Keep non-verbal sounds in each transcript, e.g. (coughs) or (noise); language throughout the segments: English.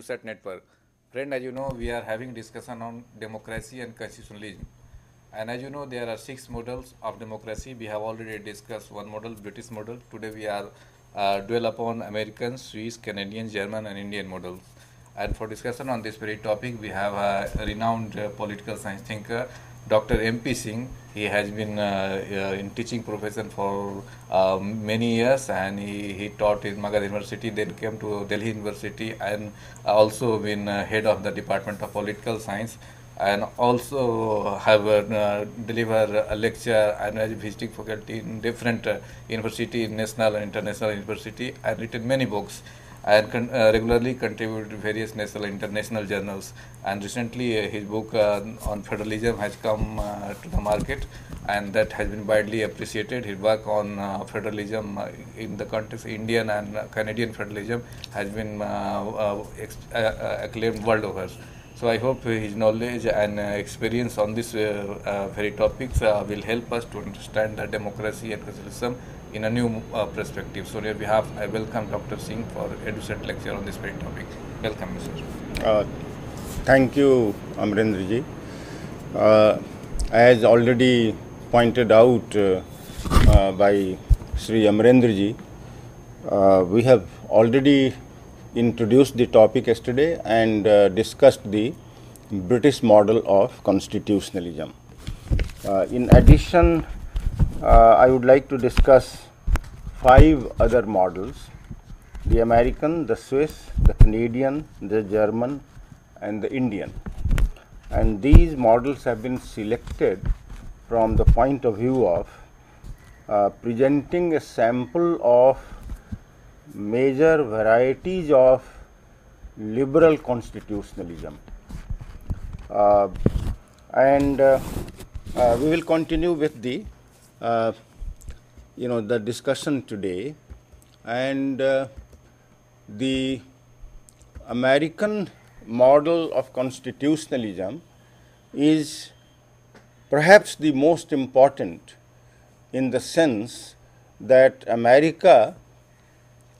EduSat Network. Friend, as you know, we are having discussion on democracy and constitutionalism. And as you know, there are six models of democracy. We have already discussed one model, British model. Today we are uh, dwell upon American, Swiss, Canadian, German, and Indian models. And for discussion on this very topic, we have a renowned uh, political science thinker, Dr. M.P. Singh. He has been uh, uh, in teaching profession for uh, many years and he, he taught in Magadha University, then came to Delhi University and also been uh, head of the Department of Political Science and also have uh, a lecture and as visiting faculty in different uh, university, national and international university and written many books and con- uh, regularly contributed to various national and international journals. And recently, uh, his book uh, on federalism has come uh, to the market, and that has been widely appreciated. His work on uh, federalism uh, in the context Indian and Canadian federalism has been acclaimed world over. So I hope his knowledge and experience on this very topics will help us to understand the democracy and constitutionalism in a new uh, perspective. So on your behalf, I welcome Dr. Singh for EduSat lecture on this very topic. Welcome, Mr. Uh, thank you, Amrendra ji. Uh, as already pointed out uh, uh, by Sri Amrendra ji, uh, we have already introduced the topic yesterday and discussed the British model of constitutionalism. In addition, uh, I would like to discuss five other models the American, the Swiss, the Canadian, the German, and the Indian. And these models have been selected from the point of view of uh, presenting a sample of major varieties of liberal constitutionalism. Uh, and uh, uh, we will continue with the uh, you know the discussion today and uh, the American model of constitutionalism is perhaps the most important in the sense that America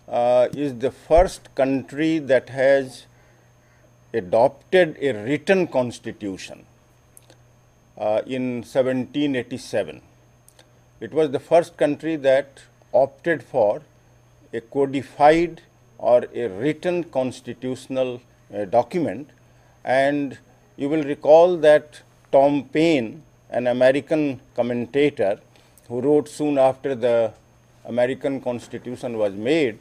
uh, is the first country that has adopted a written constitution uh, in 1787. It was the first country that opted for a codified or a written constitutional uh, document. And you will recall that Tom Paine, an American commentator who wrote soon after the American Constitution was made,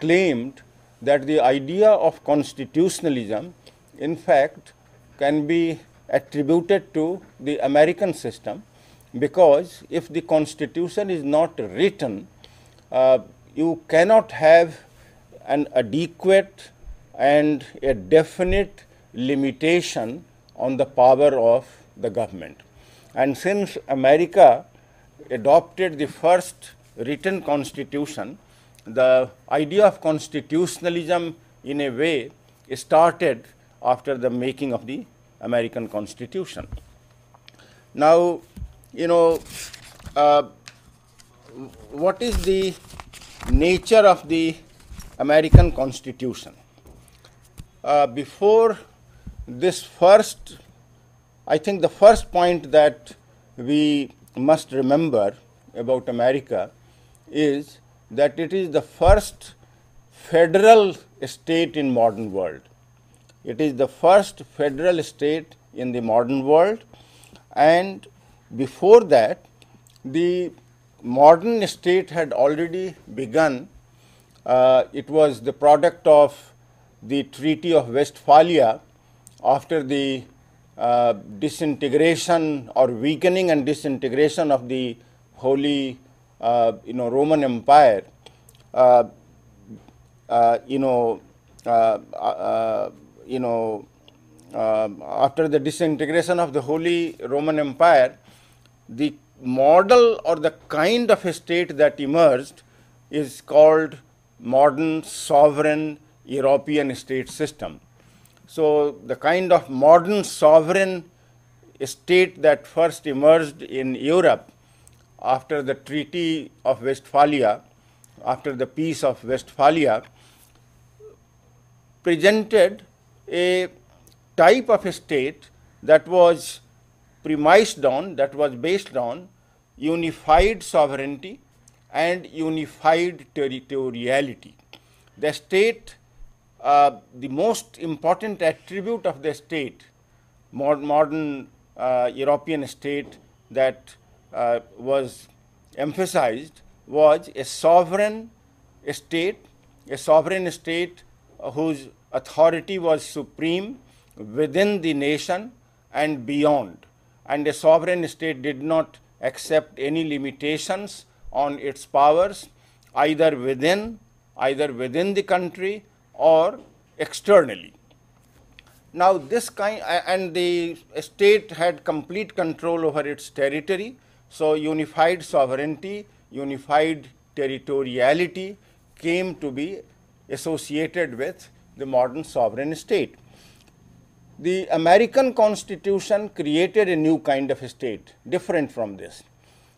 claimed that the idea of constitutionalism, in fact, can be attributed to the American system because if the Constitution is not written, uh, you cannot have an adequate and a definite limitation on the power of the government. And since America adopted the first written constitution, the idea of constitutionalism, in a way, started after the making of the American Constitution. Now, you know, uh, what is the nature of the American Constitution? Uh, before this first, I think the first point that we must remember about America is that it is the first federal state in modern world. It is the first federal state in the modern world and before that the modern state had already begun. Uh, it was the product of the Treaty of Westphalia after the uh, disintegration or weakening and disintegration of the Holy uh, you know, Roman Empire. Uh, uh, you know, uh, you know, after the disintegration of the Holy Roman Empire, the model or the kind of a state that emerged is called modern sovereign European state system. So, the kind of modern sovereign state that first emerged in Europe after the Treaty of Westphalia, after the Peace of Westphalia, presented a type of a state that was premised on, that was based on unified sovereignty and unified territoriality. The state, uh, the most important attribute of the state, modern uh, European state that uh, was emphasized was a sovereign state, a sovereign state whose authority was supreme within the nation and beyond. And a sovereign state did not accept any limitations on its powers either within, either within the country or externally. Now, this kind and the state had complete control over its territory. So, unified sovereignty, unified territoriality came to be associated with the modern sovereign state. The American Constitution created a new kind of state, different from this,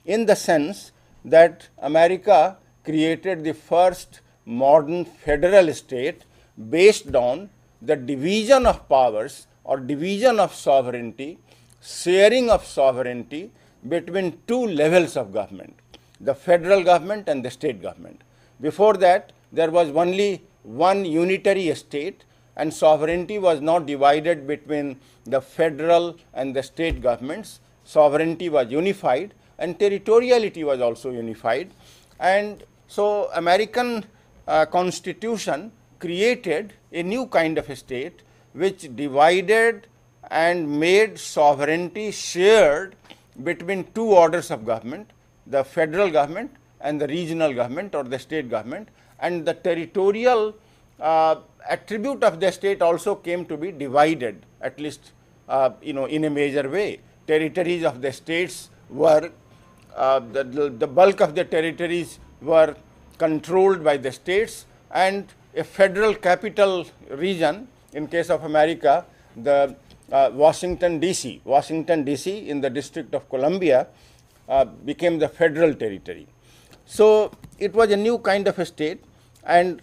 in the sense that America created the first modern federal state based on the division of powers or division of sovereignty, sharing of sovereignty between two levels of government, the federal government and the state government. Before that, there was only one unitary state and sovereignty was not divided between the federal and the state governments. Sovereignty was unified and territoriality was also unified. And so, American uh, constitution created a new kind of a state which divided and made sovereignty shared between two orders of government, the federal government and the regional government or the state government and the territorial uh, attribute of the state also came to be divided at least uh, you know in a major way. Territories of the states were uh, the, the bulk of the territories were controlled by the states and a federal capital region in case of America the uh, Washington DC, Washington DC in the District of Columbia uh, became the federal territory. So, it was a new kind of a state and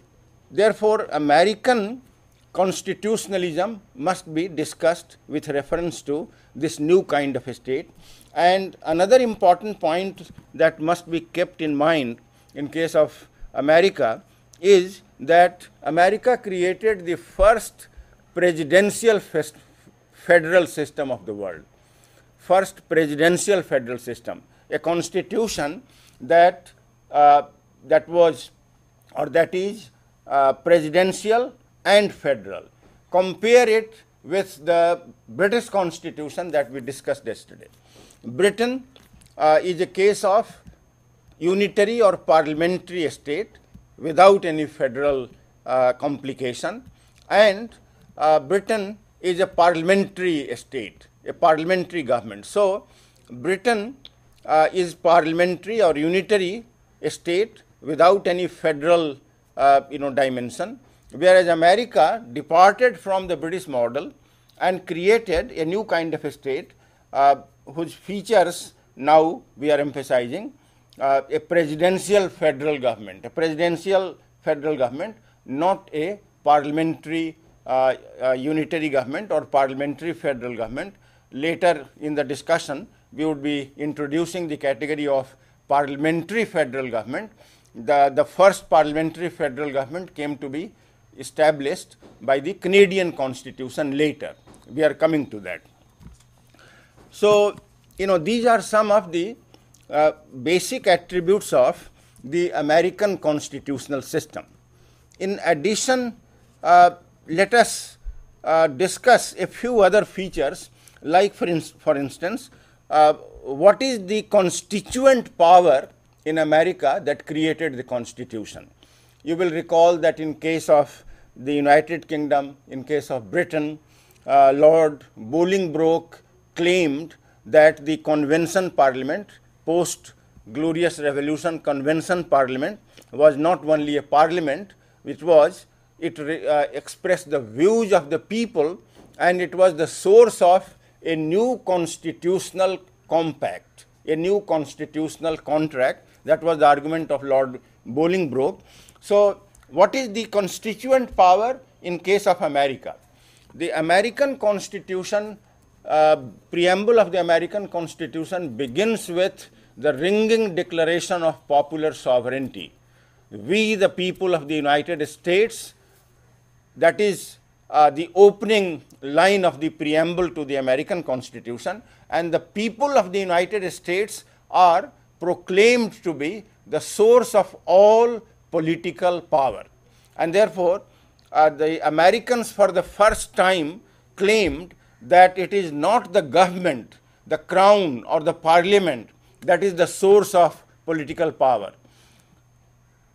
therefore, American constitutionalism must be discussed with reference to this new kind of state. And another important point that must be kept in mind in case of America is that America created the first presidential federal system of the world, first presidential federal system, a constitution that uh, that was or that is uh, presidential and federal. Compare it with the British constitution that we discussed yesterday. Britain uh, is a case of unitary or parliamentary state without any federal uh, complication and uh, Britain is a parliamentary state, a parliamentary government. So, Britain uh, is parliamentary or unitary state without any federal uh, you know dimension, whereas America departed from the British model and created a new kind of a state uh, whose features now we are emphasizing uh, a presidential federal government, a presidential federal government, not a parliamentary uh, uh, unitary government or parliamentary federal government. Later in the discussion, we would be introducing the category of parliamentary federal government. The, the first parliamentary federal government came to be established by the Canadian constitution later. We are coming to that. So, you know these are some of the uh, basic attributes of the American constitutional system. In addition, uh, let us uh, discuss a few other features like for, in, for instance, uh, what is the constituent power in America that created the constitution. You will recall that in case of the United Kingdom, in case of Britain, uh, Lord Bolingbroke claimed that the convention parliament post glorious revolution convention parliament was not only a parliament which was it uh, expressed the views of the people and it was the source of a new constitutional compact, a new constitutional contract. That was the argument of Lord Bolingbroke. So, what is the constituent power in case of America? The American Constitution, uh, preamble of the American Constitution begins with the ringing declaration of popular sovereignty. We, the people of the United States, that is uh, the opening line of the preamble to the American Constitution, and the people of the United States are proclaimed to be the source of all political power. And therefore, uh, the Americans for the first time claimed that it is not the government, the crown, or the parliament that is the source of political power.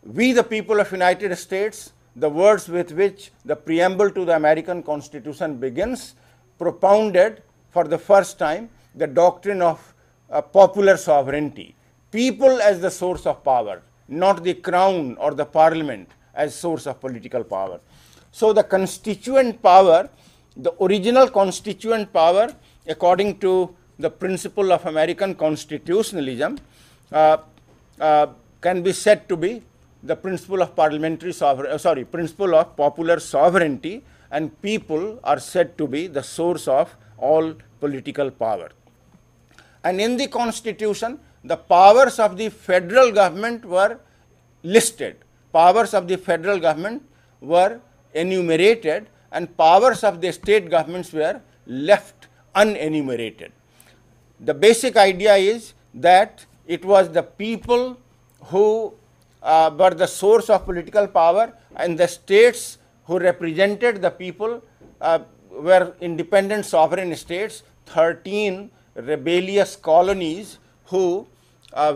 We, the people of United States, the words with which the preamble to the American Constitution begins, propounded for the first time the doctrine of uh, popular sovereignty. People as the source of power, not the crown or the parliament as source of political power. So, the constituent power, the original constituent power, according to the principle of American constitutionalism, uh, uh, can be said to be the principle of parliamentary uh, sorry, principle of popular sovereignty, and people are said to be the source of all political power. And in the constitution, the powers of the federal government were listed. Powers of the federal government were enumerated, and powers of the state governments were left unenumerated. The basic idea is that it was the people who uh, were the source of political power and the states who represented the people uh, were independent sovereign states, 13 rebellious colonies who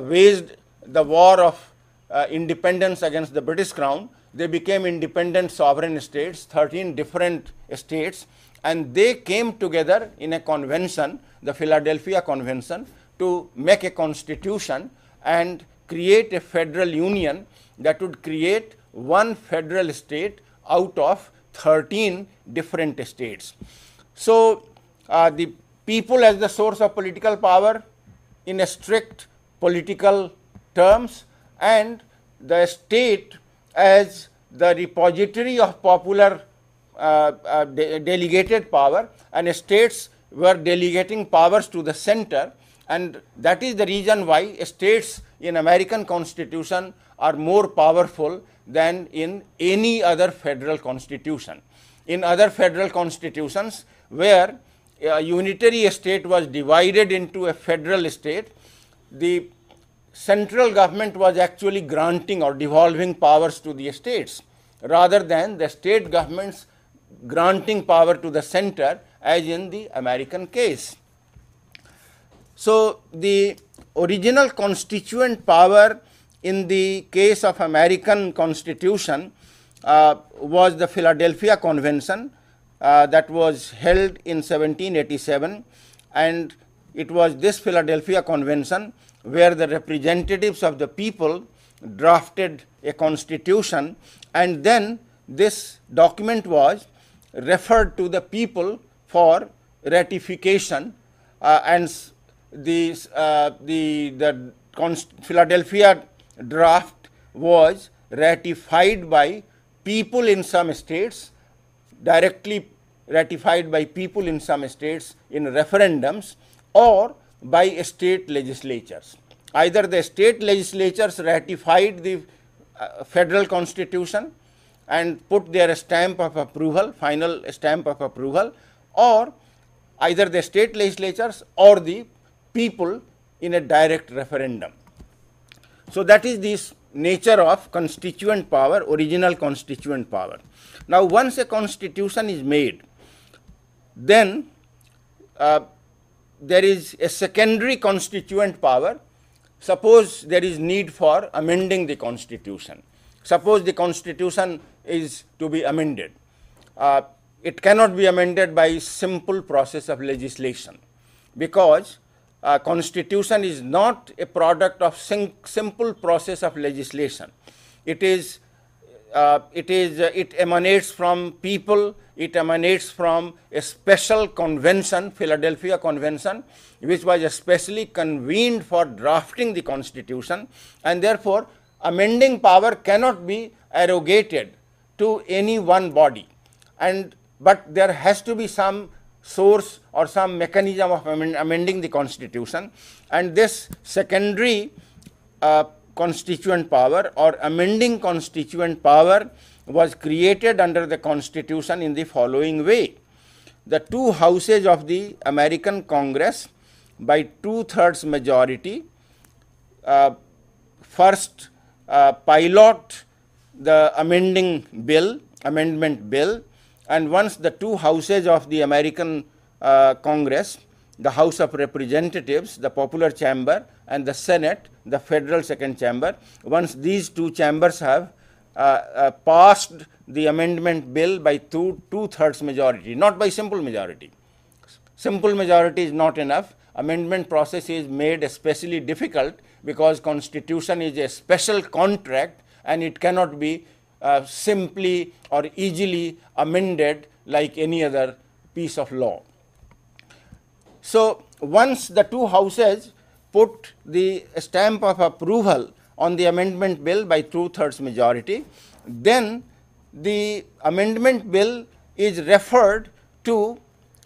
waged the war of uh, independence against the British crown. They became independent sovereign states, 13 different states, and they came together in a convention, the Philadelphia Convention, to make a constitution and create a federal union that would create one federal state out of 13 different states. So, uh, the people as the source of political power in a strict political terms and the state as the repository of popular uh, uh, de delegated power and states were delegating powers to the center and that is the reason why states in American constitution are more powerful than in any other federal constitution. In other federal constitutions where a unitary state was divided into a federal state, the central government was actually granting or devolving powers to the states rather than the state governments granting power to the center as in the American case. So, the original constituent power in the case of American constitution uh, was the Philadelphia Convention uh, that was held in 1787 and it was this Philadelphia Convention where the representatives of the people drafted a constitution and then this document was referred to the people for ratification uh, and the, uh, the, the Philadelphia draft was ratified by people in some states, directly ratified by people in some states in referendums or by state legislatures. Either the state legislatures ratified the uh, federal constitution and put their stamp of approval, final stamp of approval, or either the state legislatures or the people in a direct referendum. So, that is this nature of constituent power, original constituent power. Now, once a constitution is made, then uh, there is a secondary constituent power. Suppose there is need for amending the constitution. Suppose the constitution is to be amended. Uh, it cannot be amended by simple process of legislation because uh, constitution is not a product of sim simple process of legislation. It is uh, it is uh, it emanates from people it emanates from a special convention philadelphia convention which was especially convened for drafting the constitution and therefore amending power cannot be arrogated to any one body. And but there has to be some source or some mechanism of amending the constitution. And this secondary uh, constituent power or amending constituent power was created under the constitution in the following way. The two houses of the american congress by two thirds majority uh, first uh, pilot the amending bill amendment bill and once the two houses of the American uh, Congress, the House of Representatives, the popular chamber, and the Senate, the federal second chamber, once these two chambers have passed the amendment bill by two, two thirds majority, not by simple majority. Simple majority is not enough. Amendment process is made especially difficult because constitution is a special contract and it cannot be uh, simply or easily amended like any other piece of law. So, once the two houses put the stamp of approval on the amendment bill by two thirds majority, then the amendment bill is referred to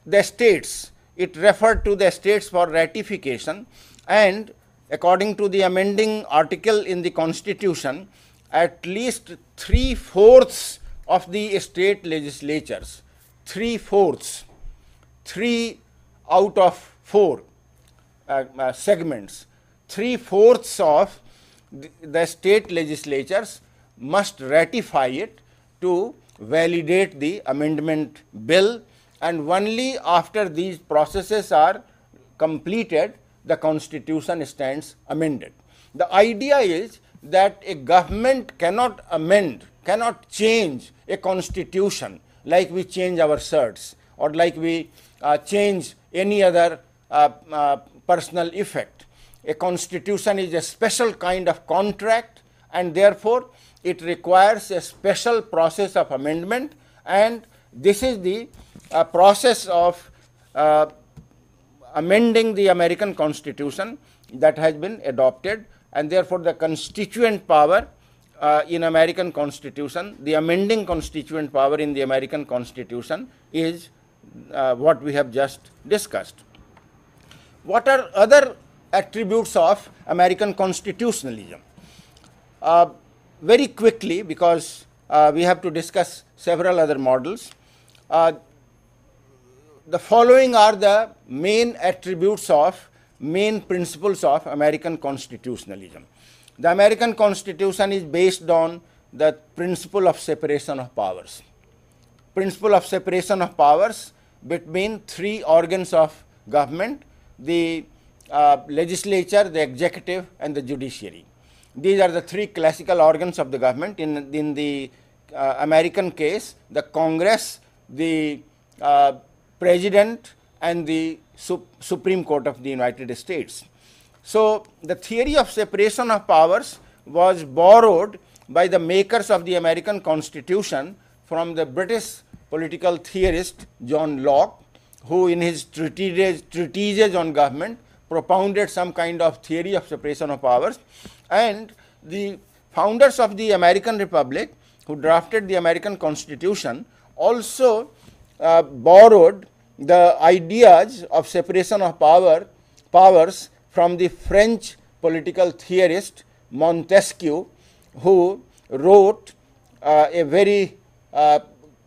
the states. It referred to the states for ratification and according to the amending article in the constitution, at least three fourths of the state legislatures, three fourths, three out of four uh, uh, segments, three fourths of the, state legislatures must ratify it to validate the amendment bill and only after these processes are completed the constitution stands amended. The idea is that a government cannot amend, cannot change a constitution like we change our shirts or like we uh, change any other uh, uh, personal effect. A constitution is a special kind of contract and therefore it requires a special process of amendment and this is the uh, process of uh, amending the American constitution that has been adopted and therefore the constituent power uh, in American constitution, the amending constituent power in the American constitution is uh, what we have just discussed. What are other attributes of American constitutionalism? Uh, very quickly, because uh, we have to discuss several other models, uh, the following are the main attributes of main principles of American constitutionalism. The American Constitution is based on the principle of separation of powers. Principle of separation of powers between three organs of government the uh, legislature, the executive, and the judiciary. These are the three classical organs of the government. In, in the uh, American case, the Congress, the uh, President, and the Supreme Court of the United States. So, the theory of separation of powers was borrowed by the makers of the American Constitution from the British political theorist John Locke, who in his treatises, treatises on government propounded some kind of theory of separation of powers. And the founders of the American Republic, who drafted the American Constitution, also uh, borrowed the ideas of separation of power powers from the French political theorist Montesquieu, who wrote uh, a very uh,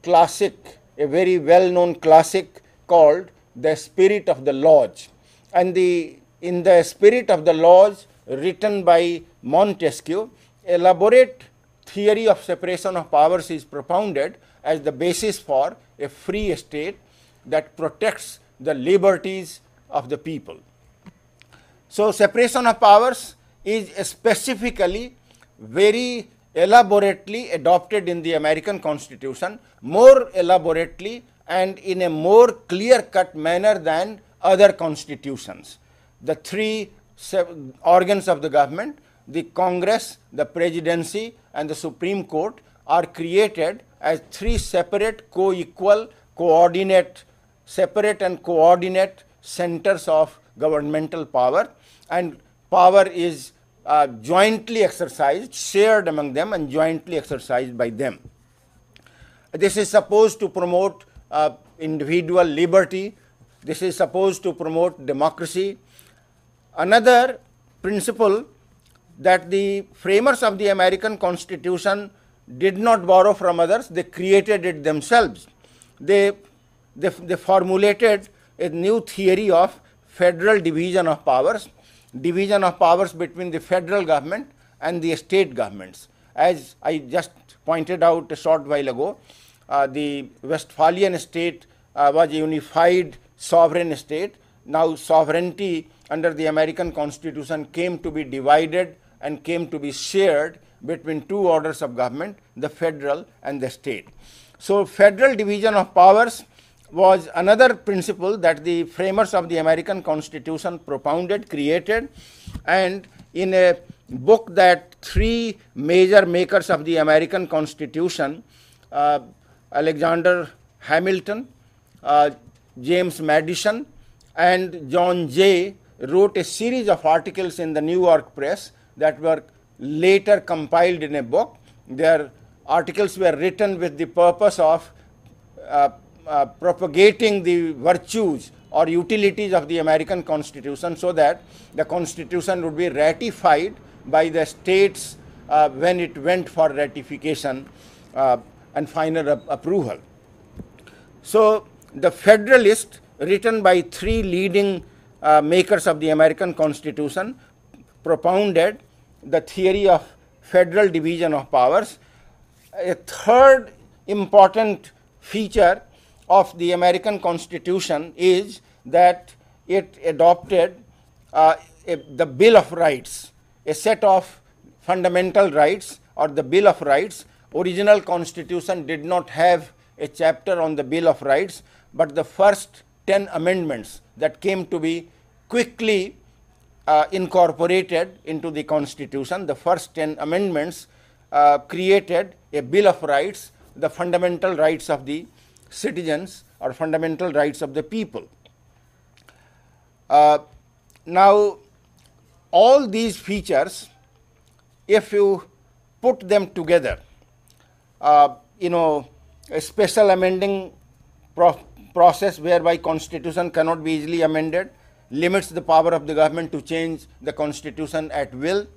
classic, a very well known classic called The Spirit of the Laws. And the, in The Spirit of the laws written by Montesquieu, elaborate theory of separation of powers is propounded as the basis for a free state that protects the liberties of the people. So, separation of powers is specifically very elaborately adopted in the American Constitution, more elaborately and in a more clear cut manner than other constitutions. The three organs of the government, the Congress, the Presidency, and the Supreme Court, are created as three separate co-equal coordinate separate and coordinate centers of governmental power and power is uh, jointly exercised shared among them and jointly exercised by them this is supposed to promote uh, individual liberty this is supposed to promote democracy another principle that the framers of the American Constitution did not borrow from others, they created it themselves. They, they, they formulated a new theory of federal division of powers, division of powers between the federal government and the state governments. As I just pointed out a short while ago, uh, the Westphalian state uh, was unified sovereign state. Now, sovereignty under the American Constitution came to be divided and came to be shared between two orders of government, the federal and the state. So, federal division of powers was another principle that the framers of the American Constitution propounded, created, and in a book that three major makers of the American Constitution, uh, Alexander Hamilton, uh, James Madison, and John Jay wrote a series of articles in the New York press that were later compiled in a book. Their articles were written with the purpose of uh, uh, propagating the virtues or utilities of the American Constitution so that the Constitution would be ratified by the states uh, when it went for ratification uh, and final approval. So, the Federalist, written by three leading uh, makers of the American Constitution, propounded the theory of federal division of powers. A third important feature of the American Constitution is that it adopted uh, a, the Bill of Rights, a set of fundamental rights or the Bill of Rights. Original Constitution did not have a chapter on the Bill of Rights, but the first 10 amendments that came to be quickly uh, incorporated into the Constitution. The first 10 amendments uh, created a Bill of Rights, the fundamental rights of the citizens or fundamental rights of the people. Uh, now, all these features, if you put them together, uh, you know, a special amending process whereby constitution cannot be easily amended, limits the power of the government to change the constitution at will,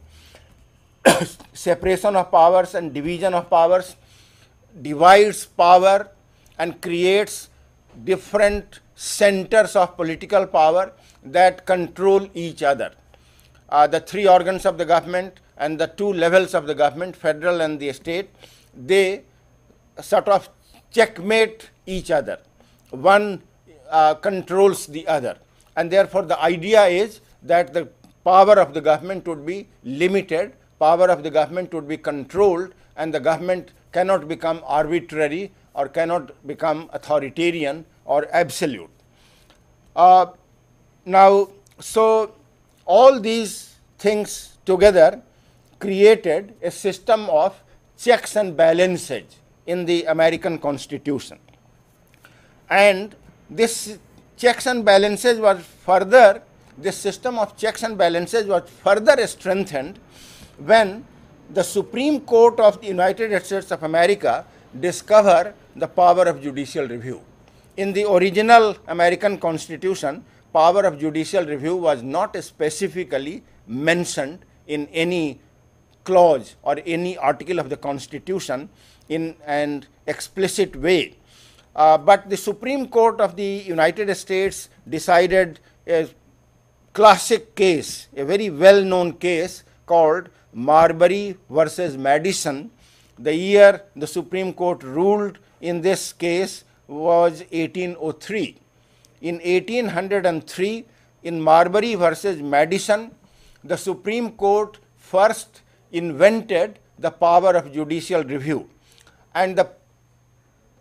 (coughs) separation of powers and division of powers, divides power and creates different centers of political power that control each other. Uh, the three organs of the government and the two levels of the government, federal and the state, they sort of checkmate each other. One uh, controls the other and therefore the idea is that the power of the government would be limited, power of the government would be controlled, and the government cannot become arbitrary or cannot become authoritarian or absolute. Uh, now, so all these things together created a system of checks and balances in the American Constitution. And this checks and balances was further, this system of checks and balances was further strengthened when the Supreme Court of the United States of America discovered the power of judicial review. In the original American Constitution, power of judicial review was not specifically mentioned in any clause or any article of the Constitution in an explicit way. Uh, but the Supreme Court of the United States decided a classic case, a very well known case called Marbury versus Madison. The year the Supreme Court ruled in this case was 1803. In 1803, in Marbury versus Madison, the Supreme Court first invented the power of judicial review. And the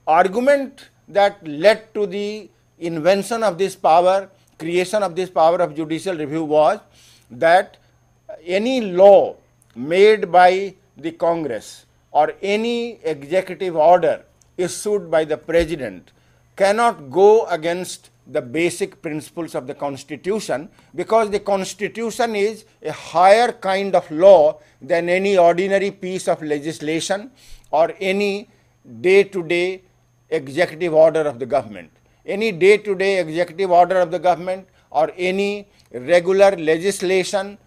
argument that led to the invention of this power, creation of this power of judicial review was that any law made by the Congress or any executive order issued by the president cannot go against the basic principles of the constitution because the constitution is a higher kind of law than any ordinary piece of legislation or any day to day executive order of the government. Any day to day executive order of the government or any regular legislation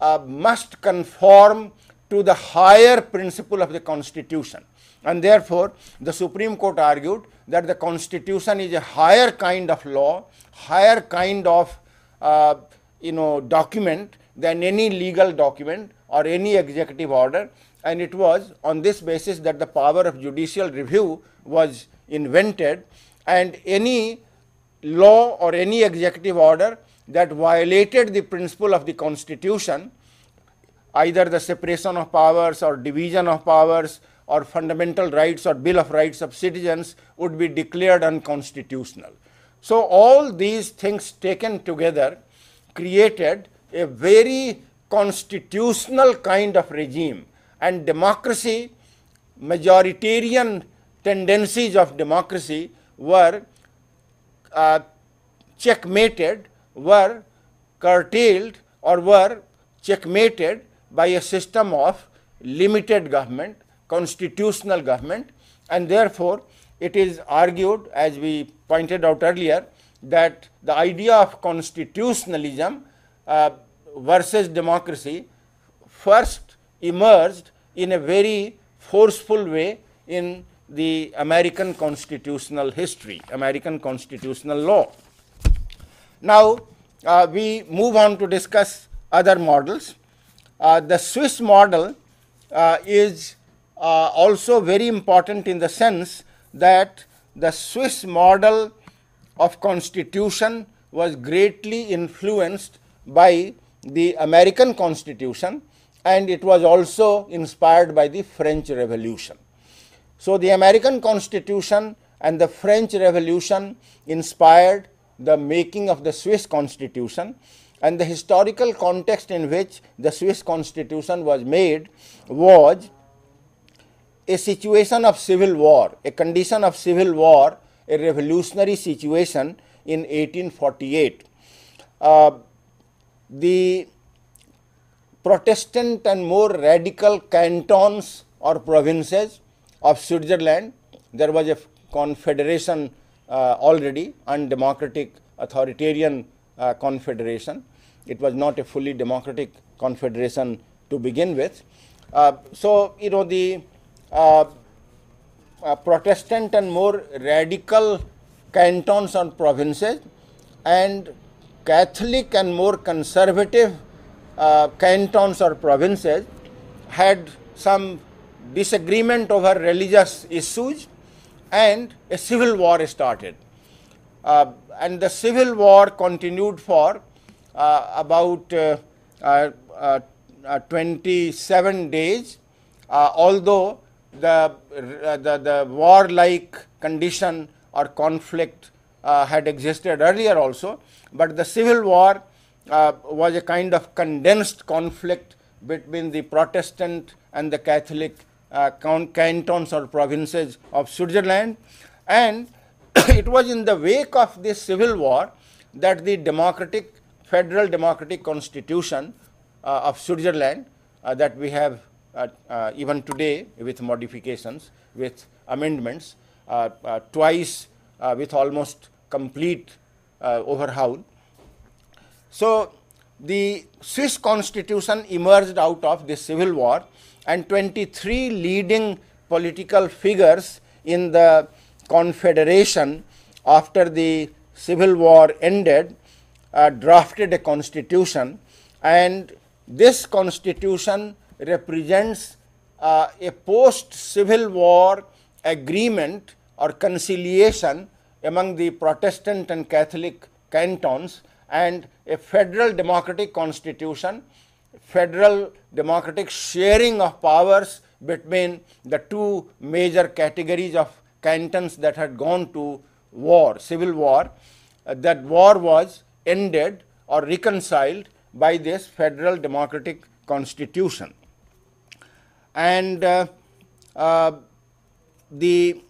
uh, must conform to the higher principle of the constitution. And therefore the supreme court argued that the constitution is a higher kind of law higher kind of uh, you know document than any legal document or any executive order and it was on this basis that the power of judicial review was invented and any law or any executive order that violated the principle of the constitution either the separation of powers or division of powers or fundamental rights or bill of rights of citizens would be declared unconstitutional. So all these things taken together created a very constitutional kind of regime and democracy majoritarian tendencies of democracy were uh, checkmated, were curtailed, or were checkmated by a system of limited government, constitutional government, and therefore it is argued, as we pointed out earlier, that the idea of constitutionalism uh, versus democracy first emerged in a very forceful way in the American constitutional history, American constitutional law. Now, uh, we move on to discuss other models. Uh, the Swiss model uh, is uh, also very important in the sense that the Swiss model of constitution was greatly influenced by the American constitution and it was also inspired by the French Revolution. So, the American Constitution and the French Revolution inspired the making of the Swiss Constitution and the historical context in which the Swiss Constitution was made was a situation of civil war, a condition of civil war, a revolutionary situation in 1848. Uh, the Protestant and more radical cantons or provinces of Switzerland. There was a confederation uh, already, undemocratic authoritarian uh, confederation. It was not a fully democratic confederation to begin with. Uh, so, you know, the uh, uh, Protestant and more radical cantons and provinces and Catholic and more conservative uh, cantons or provinces had some disagreement over religious issues and a civil war started. Uh, and the civil war continued for uh, about uh, uh, uh, uh 27 days, although the, the, the war-like condition or conflict had existed earlier also, but the civil war was a kind of condensed conflict between the Protestant and the Catholic uh, cantons or provinces of Switzerland and (coughs) it was in the wake of this civil war that the democratic federal democratic constitution uh, of Switzerland uh, that we have uh, uh, even today with modifications with amendments uh, twice with almost complete overhaul. So, the Swiss constitution emerged out of this civil war and 23 leading political figures in the confederation after the civil war ended uh, drafted a constitution. And this constitution represents uh, a post civil war agreement or conciliation among the protestant and catholic cantons and a federal democratic constitution federal democratic sharing of powers between the two major categories of cantons that had gone to war, civil war, uh, that war was ended or reconciled by this federal democratic constitution. And uh, uh, the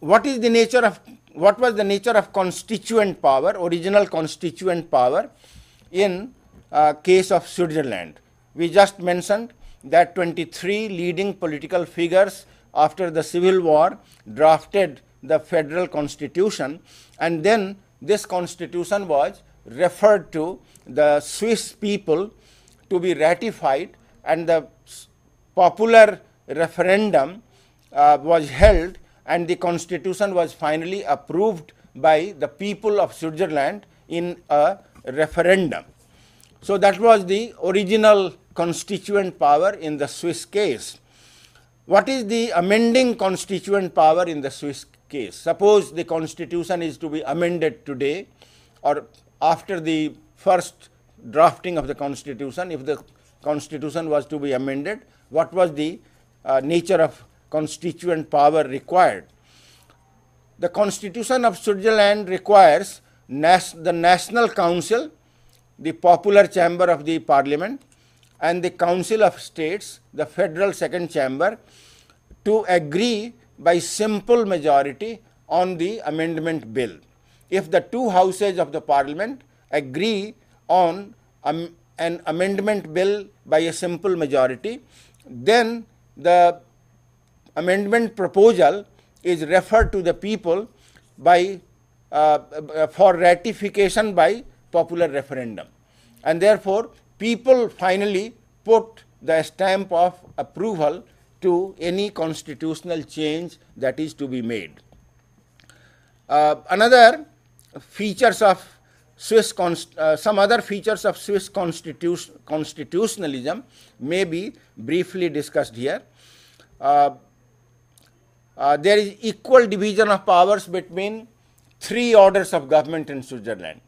what is the nature of what was the nature of constituent power, original constituent power in uh, case of Switzerland. We just mentioned that 23 leading political figures after the civil war drafted the federal constitution and then this constitution was referred to the Swiss people to be ratified and the popular referendum uh, was held and the constitution was finally approved by the people of Switzerland in a referendum. So, that was the original constituent power in the Swiss case. What is the amending constituent power in the Swiss case? Suppose the constitution is to be amended today or after the first drafting of the constitution, if the constitution was to be amended, what was the uh, nature of constituent power required. The constitution of Switzerland requires nas the National Council, the popular chamber of the parliament and the Council of States, the federal second chamber to agree by simple majority on the amendment bill. If the two houses of the parliament agree on um, an amendment bill by a simple majority, then the amendment proposal is referred to the people by uh, uh, for ratification by popular referendum and therefore people finally put the stamp of approval to any constitutional change that is to be made. Uh, another features of Swiss uh, some other features of Swiss constitution, constitutionalism may be briefly discussed here. Uh, uh, there is equal division of powers between three orders of government in Switzerland.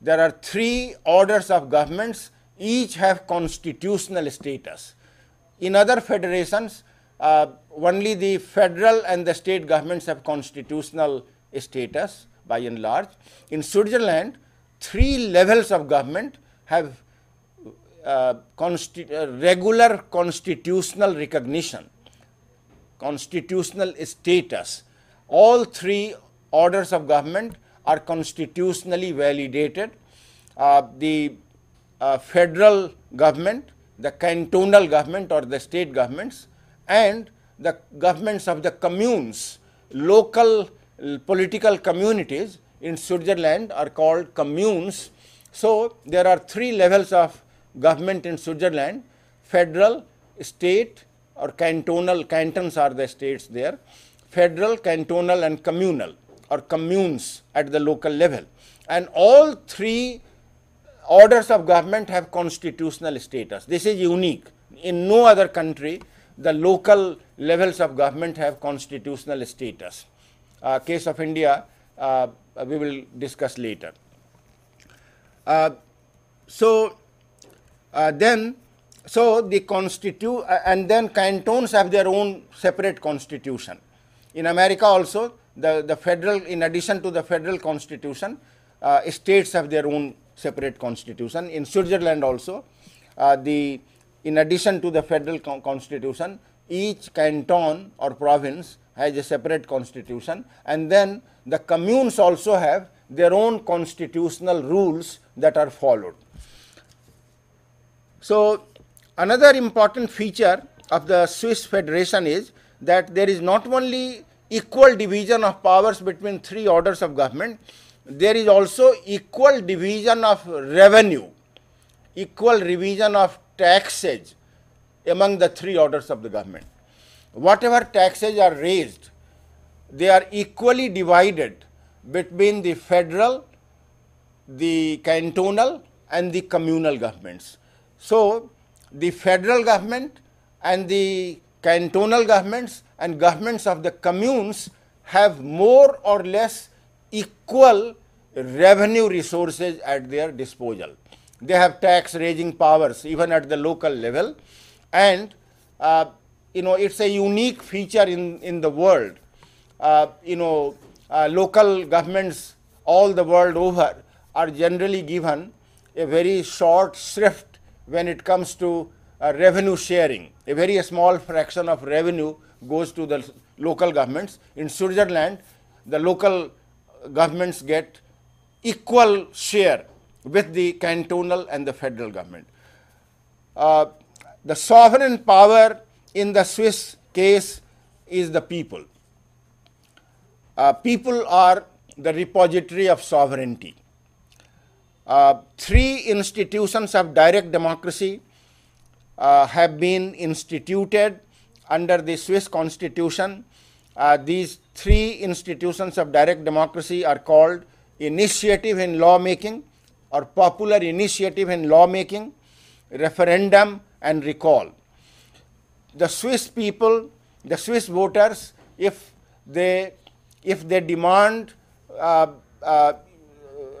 There are three orders of governments, each have constitutional status. In other federations, uh, only the federal and the state governments have constitutional status by and large. In Switzerland, three levels of government have uh, consti uh, regular constitutional recognition constitutional status. All three orders of government are constitutionally validated. Uh, the uh, federal government, the cantonal government or the state governments and the governments of the communes, local political communities in Switzerland are called communes. So, there are three levels of government in Switzerland, federal, state or cantonal, cantons are the states there, federal, cantonal and communal or communes at the local level. And all three orders of government have constitutional status. This is unique. In no other country, the local levels of government have constitutional status. Uh, case of India, uh, we will discuss later. Uh, so, uh, then so, the constitute uh, and then cantons have their own separate constitution. In America also the, the federal in addition to the federal constitution uh, states have their own separate constitution. In Switzerland also uh, the in addition to the federal con constitution each canton or province has a separate constitution and then the communes also have their own constitutional rules that are followed. So, Another important feature of the Swiss Federation is that there is not only equal division of powers between three orders of government, there is also equal division of revenue, equal division of taxes among the three orders of the government. Whatever taxes are raised, they are equally divided between the federal, the cantonal and the communal governments. So, the federal government and the cantonal governments and governments of the communes have more or less equal revenue resources at their disposal. They have tax raising powers even at the local level and uh, you know it is a unique feature in, in the world. Uh, you know uh, local governments all the world over are generally given a very short shrift when it comes to uh, revenue sharing. A very small fraction of revenue goes to the local governments. In Switzerland, the local governments get equal share with the cantonal and the federal government. Uh, the sovereign power in the Swiss case is the people. Uh, people are the repository of sovereignty. Uh, three institutions of direct democracy uh, have been instituted under the Swiss constitution. Uh, these three institutions of direct democracy are called initiative in lawmaking or popular initiative in lawmaking, referendum, and recall. The Swiss people, the Swiss voters, if they if they demand uh, uh,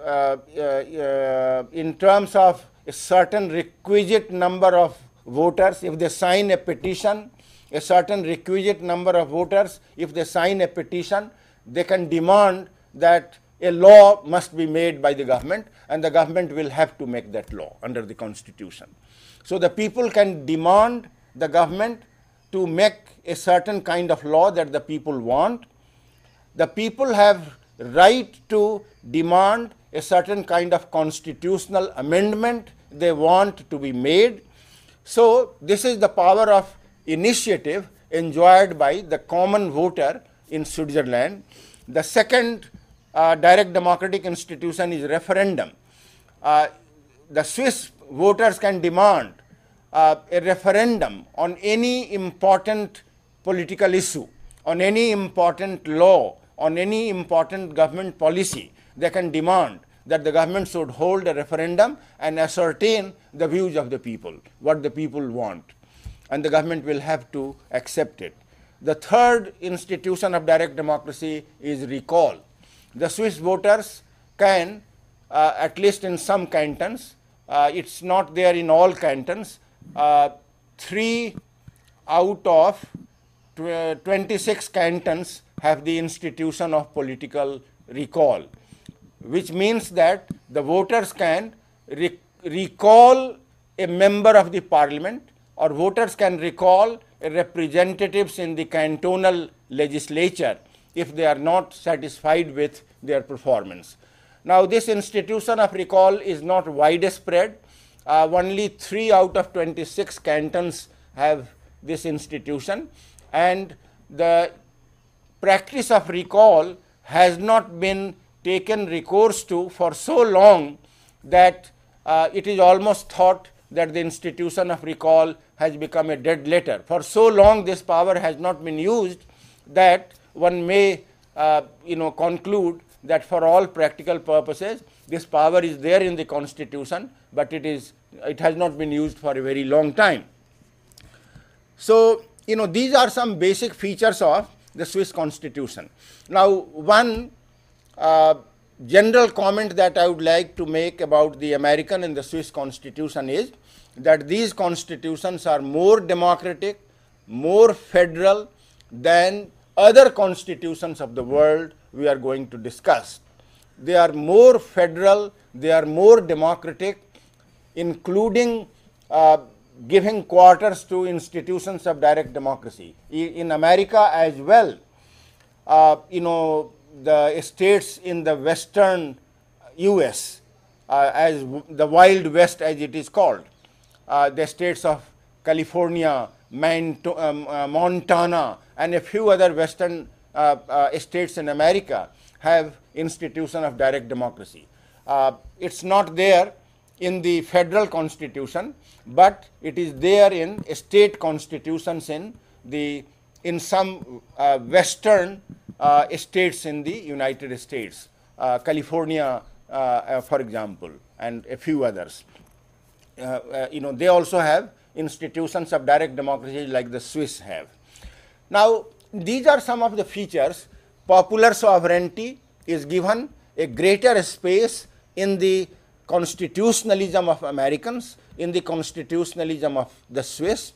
Uh, uh, uh, in terms of a certain requisite number of voters, if they sign a petition, a certain requisite number of voters, if they sign a petition, they can demand that a law must be made by the government and the government will have to make that law under the constitution. So the people can demand the government to make a certain kind of law that the people want. The people have right to demand a certain kind of constitutional amendment they want to be made. So this is the power of initiative enjoyed by the common voter in Switzerland. The second uh, direct democratic institution is referendum. Uh, the Swiss voters can demand uh, a referendum on any important political issue, on any important law, on any important government policy. They can demand that the government should hold a referendum and ascertain the views of the people, what the people want, and the government will have to accept it. The third institution of direct democracy is recall. The Swiss voters can, uh, at least in some cantons, uh, it's not there in all cantons, uh, three out of tw 26 cantons have the institution of political recall which means that the voters can re recall a member of the parliament or voters can recall representatives in the cantonal legislature if they are not satisfied with their performance. Now, this institution of recall is not widespread. Uh, only 3 out of 26 cantons have this institution and the practice of recall has not been taken recourse to for so long that uh, it is almost thought that the institution of recall has become a dead letter. For so long this power has not been used that one may uh, you know conclude that for all practical purposes this power is there in the constitution, but it is it has not been used for a very long time. So, you know these are some basic features of the Swiss constitution. Now, one general comment that I would like to make about the American and the Swiss constitution is that these constitutions are more democratic, more federal than other constitutions of the world we are going to discuss. They are more federal, they are more democratic, including uh, giving quarters to institutions of direct democracy. In America as well, uh, you know, the states in the western US, uh, as the Wild West as it is called, uh, the states of California, Manto um, uh, Montana, and a few other western uh, uh, states in America have institution of direct democracy. It's not there in the federal constitution, but it is there in state constitutions in the in some western uh, states in the United States, uh, California, uh, for example, and a few others. you know, they also have institutions of direct democracy like the Swiss have. Now, these are some of the features. Popular sovereignty is given a greater space in the constitutionalism of Americans, in the constitutionalism of the Swiss,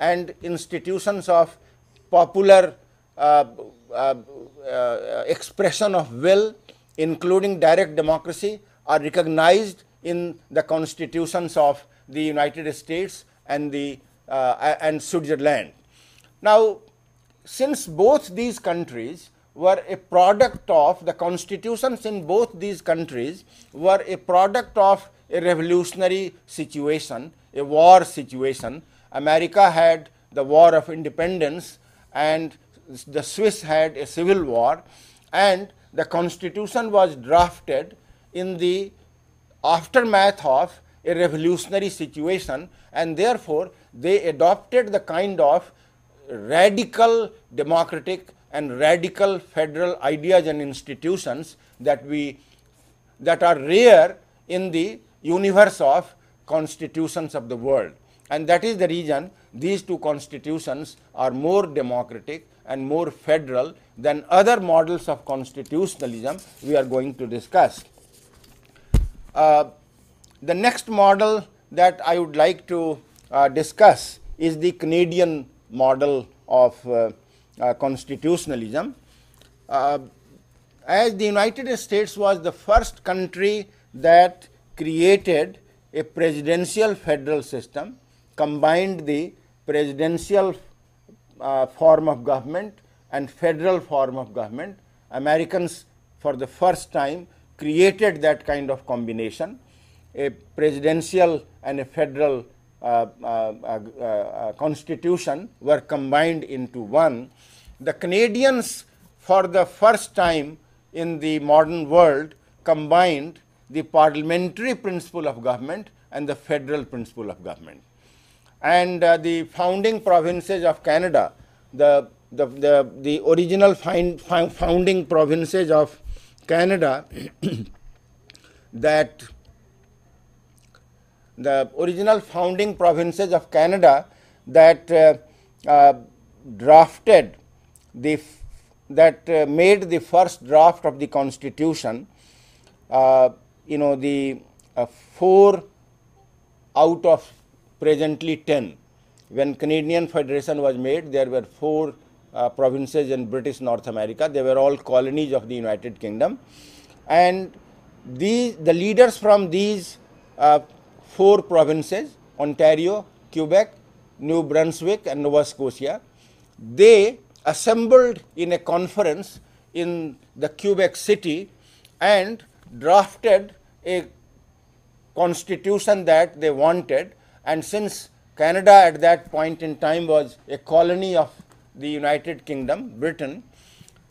and institutions of popular uh, uh, uh, expression of will, including direct democracy, are recognized in the constitutions of the United States and the uh, and Switzerland. Now, since both these countries were a product of the constitutions in both these countries were a product of a revolutionary situation, a war situation. America had the war of independence and the Swiss had a civil war and the constitution was drafted in the aftermath of a revolutionary situation and therefore they adopted the kind of radical democratic and radical federal ideas and institutions that we that are rare in the universe of constitutions of the world. And that is the reason these two constitutions are more democratic and more federal than other models of constitutionalism we are going to discuss. Uh, the next model that I would like to uh, discuss is the Canadian model of uh, uh constitutionalism. Uh, as the United States was the first country that created a presidential federal system, combined the presidential uh, form of government and federal form of government. Americans for the first time created that kind of combination, a presidential and a federal uh, uh, uh, uh constitution were combined into one. The Canadians for the first time in the modern world combined the parliamentary principle of government and the federal principle of government and uh, the founding provinces of Canada, the, the, the, the original find, founding provinces of Canada (coughs) that the original founding provinces of Canada that uh, uh, drafted the that uh, made the first draft of the constitution uh, you know the uh, four out of presently 10. When Canadian Federation was made, there were four uh, provinces in British North America. They were all colonies of the United Kingdom. And these, the leaders from these uh, four provinces, Ontario, Quebec, New Brunswick, and Nova Scotia, they assembled in a conference in the Quebec city and drafted a constitution that they wanted and since Canada at that point in time was a colony of the United Kingdom, Britain,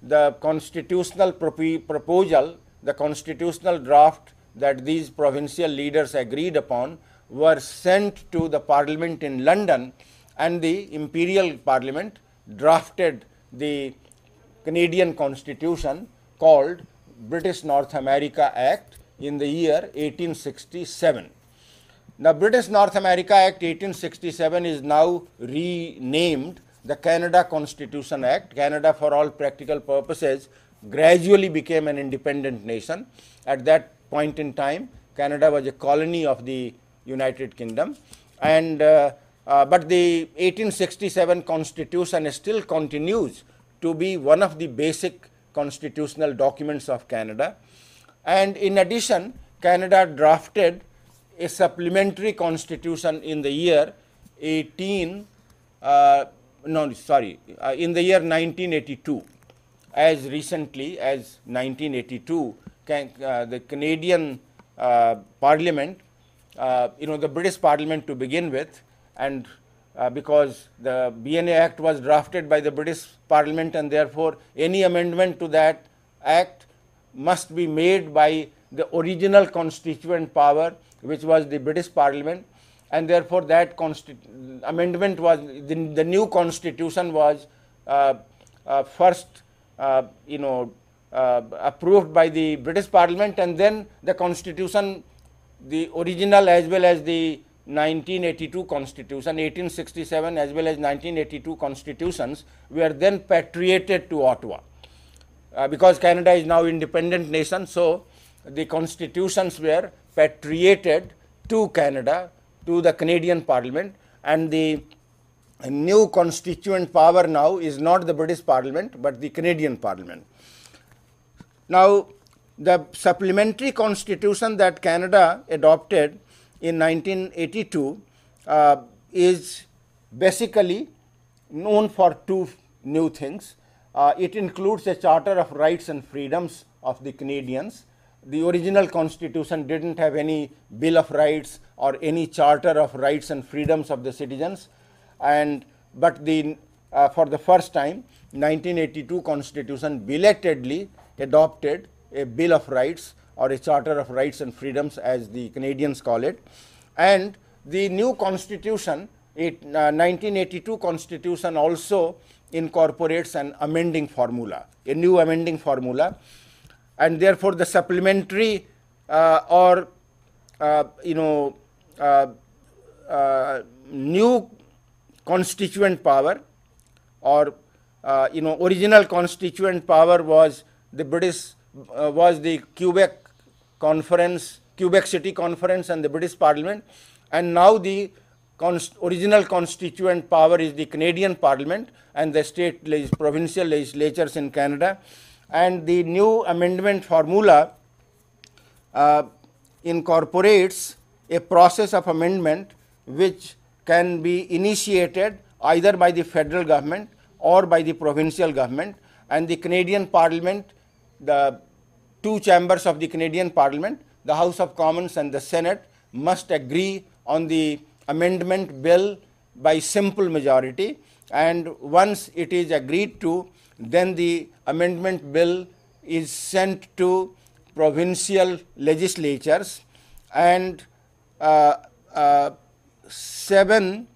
the constitutional proposal, the constitutional draft that these provincial leaders agreed upon were sent to the parliament in London and the imperial parliament drafted the Canadian constitution called British North America Act in the year 1867. The British North America Act 1867 is now renamed the Canada Constitution Act. Canada, for all practical purposes, gradually became an independent nation. At that point in time, Canada was a colony of the United Kingdom. And, uh, uh, but the 1867 Constitution still continues to be one of the basic constitutional documents of Canada. And in addition, Canada drafted a supplementary constitution in the year 18 uh, no sorry uh, in the year 1982 as recently as 1982 can, uh, the Canadian uh, parliament uh, you know the British parliament to begin with and uh, because the BNA Act was drafted by the British Parliament and therefore any amendment to that Act must be made by the original constituent power which was the British Parliament, and therefore that amendment was the, the, new constitution was uh, uh, first, uh, you know, uh, approved by the British Parliament, and then the constitution, the original as well as the 1982 constitution, 1867 as well as 1982 constitutions were then patriated to Ottawa. Uh, because Canada is now independent nation, so the constitutions were patriated to Canada, to the Canadian Parliament, and the new constituent power now is not the British Parliament but the Canadian Parliament. Now, the supplementary constitution that Canada adopted in 1982 uh, is basically known for two new things. Uh, it includes a Charter of Rights and Freedoms of the Canadians. The original constitution didn't have any Bill of Rights or any Charter of Rights and Freedoms of the citizens. And but the uh, for the first time, 1982 constitution belatedly adopted a Bill of Rights or a Charter of Rights and Freedoms as the Canadians call it. And the new constitution, it, uh, 1982 constitution also incorporates an amending formula, a new amending formula. And therefore, the supplementary uh, or, uh, you know, uh, uh, new constituent power or uh, you know original constituent power was the British was the Quebec conference Quebec City conference and the British Parliament and now the const original constituent power is the Canadian Parliament and the state provincial legislatures in Canada and the new amendment formula uh, incorporates a process of amendment which can be initiated either by the federal government or by the provincial government and the Canadian Parliament, the two chambers of the Canadian Parliament, the House of Commons and the Senate must agree on the amendment bill by simple majority. And once it is agreed to then the amendment bill is sent to provincial legislatures and uh, uh, seven,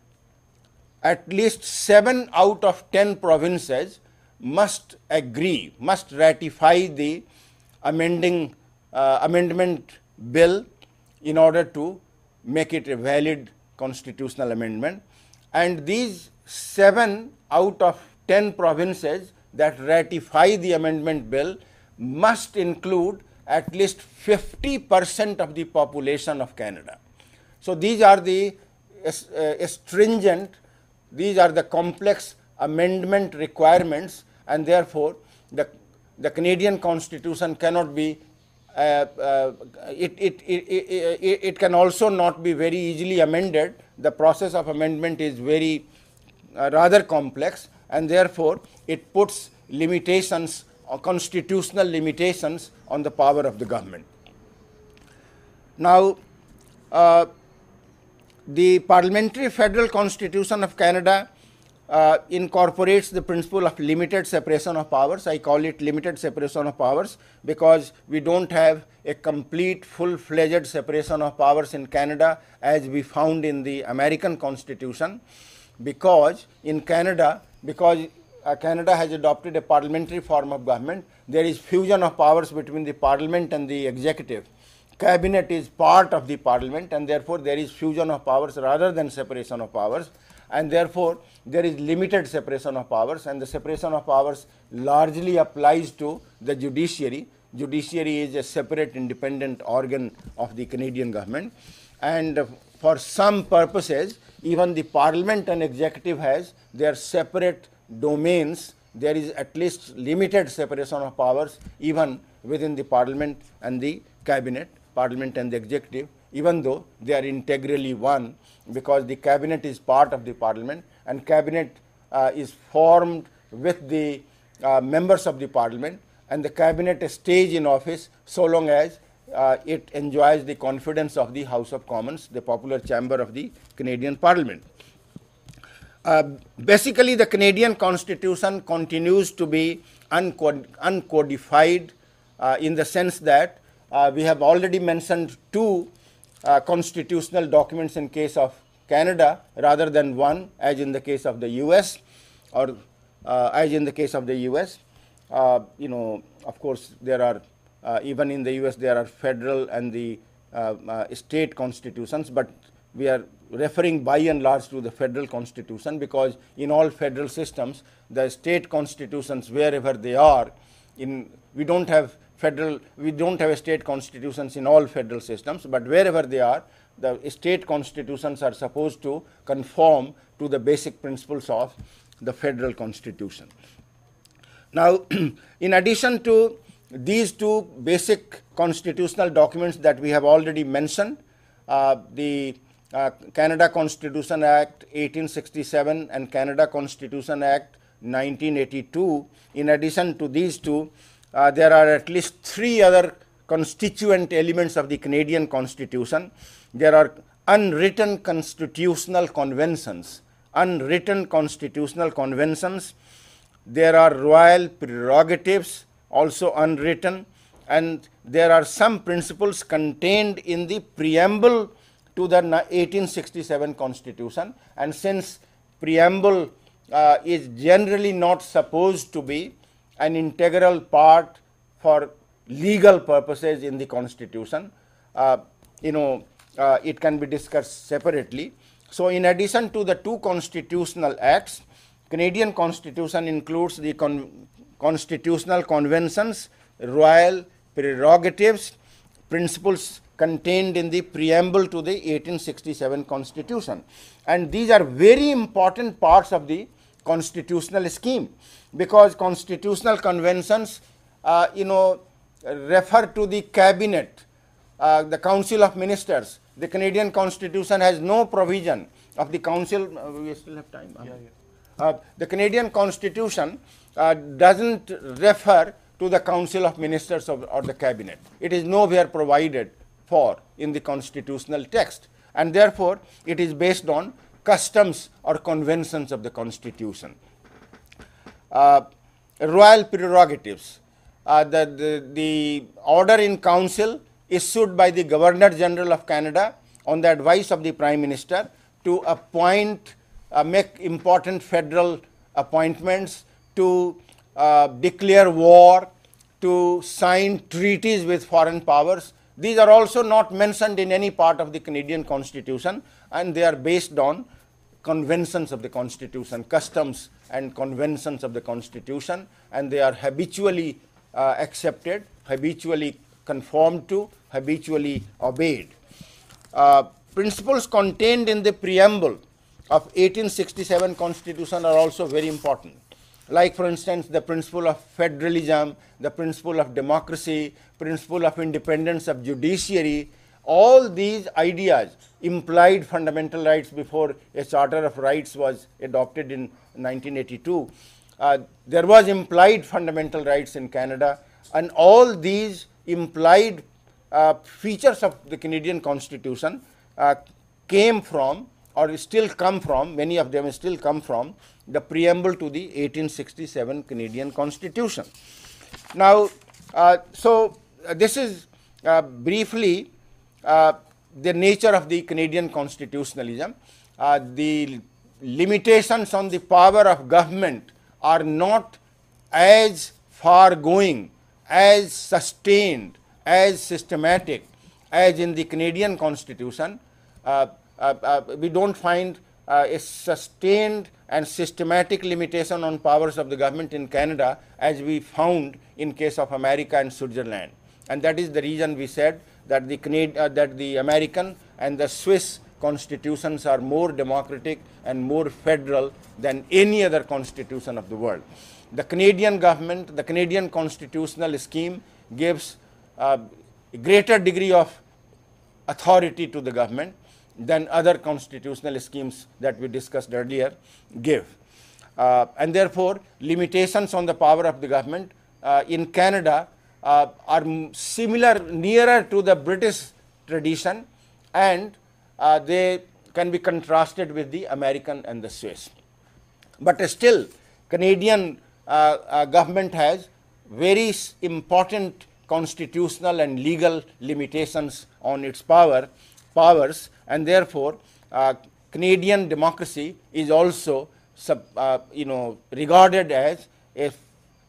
at least seven out of ten provinces must agree, must ratify the amending uh, amendment bill in order to make it a valid constitutional amendment. And these seven out of ten provinces that ratify the amendment bill must include at least 50 percent of the population of Canada. So, these are the uh, stringent, these are the complex amendment requirements and therefore, the, the Canadian constitution cannot be uh, uh, it, it, it, it, it can also not be very easily amended. The process of amendment is very uh, rather complex and therefore, it puts limitations or constitutional limitations on the power of the government. Now, uh, the Parliamentary Federal Constitution of Canada uh, incorporates the principle of limited separation of powers. I call it limited separation of powers because we don't have a complete full-fledged separation of powers in Canada as we found in the American Constitution because in Canada, because uh, Canada has adopted a parliamentary form of government, there is fusion of powers between the parliament and the executive. Cabinet is part of the parliament and therefore there is fusion of powers rather than separation of powers. And therefore there is limited separation of powers and the separation of powers largely applies to the judiciary. Judiciary is a separate independent organ of the Canadian government. And for some purposes even the parliament and executive has their separate domains. There is at least limited separation of powers even within the parliament and the cabinet parliament and the executive, even though they are integrally one, because the cabinet is part of the parliament and cabinet uh, is formed with the uh, members of the parliament and the cabinet stays in office so long as uh, it enjoys the confidence of the House of Commons, the popular chamber of the Canadian Parliament. Uh, basically, the Canadian Constitution continues to be uncodified uh, in the sense that uh, we have already mentioned two uh, constitutional documents in case of Canada rather than one as in the case of the US or uh, as in the case of the US. You know, of course, there are even in the US there are federal and the uh, state constitutions, but we are referring by and large to the federal constitution because in all federal systems the state constitutions wherever they are in we don't have federal, we don't have state constitutions in all federal systems, but wherever they are, the state constitutions are supposed to conform to the basic principles of the federal constitution. Now, (clears throat) in addition to these two basic constitutional documents that we have already mentioned, uh, the uh, Canada Constitution Act 1867 and Canada Constitution Act 1982. In addition to these two, uh, there are at least three other constituent elements of the Canadian Constitution. There are unwritten constitutional conventions, unwritten constitutional conventions. There are royal prerogatives, also unwritten, and there are some principles contained in the preamble to the 1867 Constitution. And since preamble uh, is generally not supposed to be an integral part for legal purposes in the Constitution, uh, you know, uh, it can be discussed separately. So, in addition to the two constitutional acts, Canadian Constitution includes the con constitutional conventions, royal prerogatives, principles contained in the preamble to the 1867 Constitution. And these are very important parts of the constitutional scheme because constitutional conventions, uh, you know, refer to the cabinet, uh, the council of ministers. The Canadian Constitution has no provision of the council. Uh, we still have time. Yeah, yeah. Uh, the Canadian Constitution uh, doesn't refer to the council of ministers of, or the cabinet. It is nowhere provided for in the constitutional text and therefore it is based on customs or conventions of the constitution. Uh, royal prerogatives. Uh, the, the, the order in council issued by the Governor General of Canada on the advice of the Prime Minister to appoint, uh, make important federal appointments, to uh, declare war, to sign treaties with foreign powers. These are also not mentioned in any part of the Canadian Constitution and they are based on conventions of the Constitution, customs and conventions of the Constitution and they are habitually uh, accepted, habitually conformed to, habitually obeyed. Uh, principles contained in the preamble of 1867 Constitution are also very important like for instance the principle of federalism, the principle of democracy, principle of independence of judiciary, all these ideas implied fundamental rights before a charter of rights was adopted in 1982. Uh, there was implied fundamental rights in Canada and all these implied uh, features of the Canadian constitution uh, came from or still come from, many of them still come from the preamble to the 1867 Canadian Constitution. Now, uh, so uh, this is uh, briefly uh, the nature of the Canadian constitutionalism. Uh, the limitations on the power of government are not as far going, as sustained, as systematic as in the Canadian constitution. Uh, uh, we don't find uh, a sustained and systematic limitation on powers of the government in Canada as we found in case of America and Switzerland. And that is the reason we said that the, Canadian, uh, that the American and the Swiss constitutions are more democratic and more federal than any other constitution of the world. The Canadian government, the Canadian constitutional scheme gives uh, a greater degree of authority to the government than other constitutional schemes that we discussed earlier give. Uh, and therefore, limitations on the power of the government uh, in Canada uh, are similar, nearer to the British tradition and uh, they can be contrasted with the American and the Swiss. But still, Canadian uh, uh, government has very important constitutional and legal limitations on its power powers and therefore uh, Canadian democracy is also sub, uh, you know regarded as a,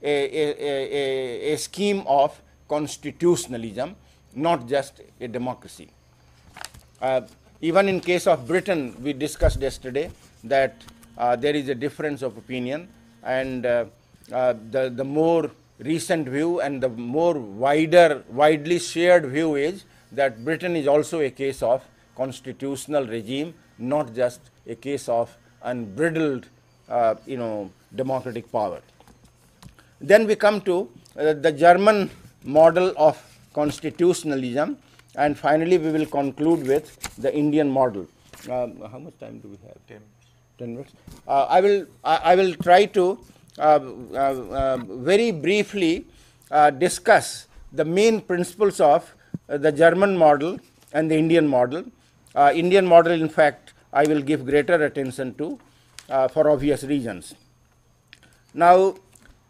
a, a, a, scheme of constitutionalism, not just a democracy. Uh, even in case of Britain, we discussed yesterday that uh, there is a difference of opinion and uh, uh, the, the more recent view and the more wider, widely shared view is that Britain is also a case of constitutional regime, not just a case of unbridled, uh, you know, democratic power. Then we come to uh, the German model of constitutionalism, and finally we will conclude with the Indian model. Um, how much time do we have? Ten. 10 minutes. Uh, I will I, I, will try to uh, uh, uh, very briefly uh, discuss the main principles of uh, the German model and the Indian model. Uh, Indian model, in fact, I will give greater attention to uh, for obvious reasons. Now,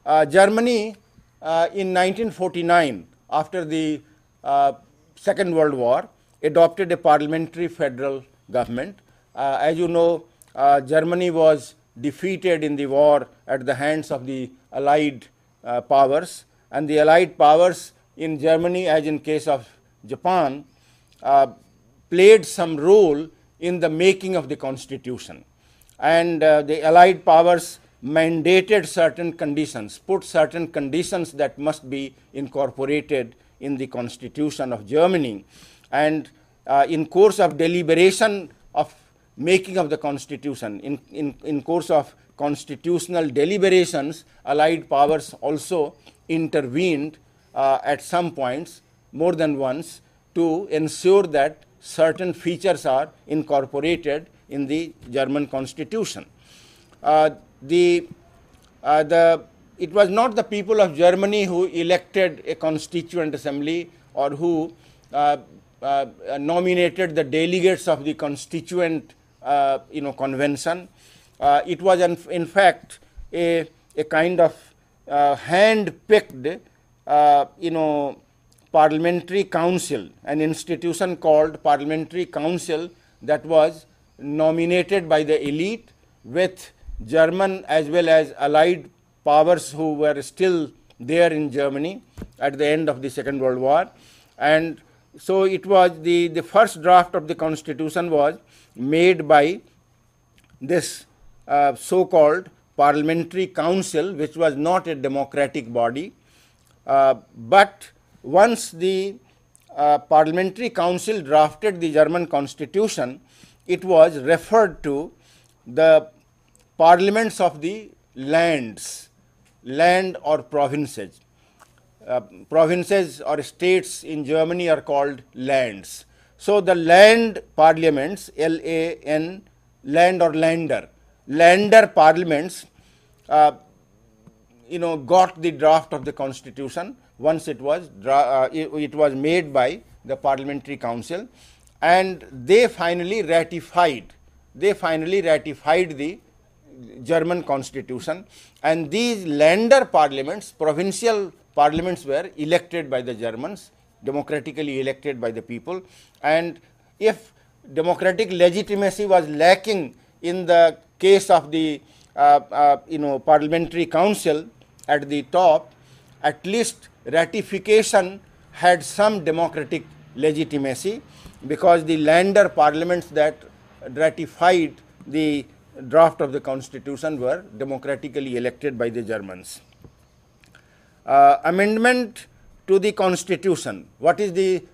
uh, Germany uh, in 1949, after the uh, Second World War, adopted a parliamentary federal government. Uh, as you know, Germany was defeated in the war at the hands of the Allied powers, and the Allied powers in Germany, as in case of Japan, uh, played some role in the making of the constitution. And uh, the Allied powers mandated certain conditions, put certain conditions that must be incorporated in the constitution of Germany. And uh, in course of deliberation of making of the constitution, in, in, in course of constitutional deliberations, Allied powers also intervened uh, at some points, more than once, to ensure that certain features are incorporated in the German constitution. Uh, the, uh, the, it was not the people of Germany who elected a constituent assembly or who uh, uh, nominated the delegates of the constituent uh, you know, convention. Uh, it was in, in fact a, a kind of hand-picked you know, parliamentary council, an institution called parliamentary council that was nominated by the elite with German as well as allied powers who were still there in Germany at the end of the Second World War. And so it was the, the first draft of the constitution was made by this uh, so called parliamentary council, which was not a democratic body. Uh, but once the uh, parliamentary council drafted the German constitution, it was referred to the parliaments of the lands, land or provinces. Uh, provinces or states in Germany are called lands. So the land parliaments, L A N, land or lander, lander parliaments, uh, you know, got the draft of the constitution once it was uh, it, it was made by the parliamentary council, and they finally ratified. They finally ratified the German constitution, and these lander parliaments, provincial parliaments, were elected by the Germans, democratically elected by the people. And if democratic legitimacy was lacking in the case of the uh, uh, you know parliamentary council at the top, at least ratification had some democratic legitimacy because the lander parliaments that ratified the draft of the constitution were democratically elected by the Germans. Uh, amendment to the constitution. What is the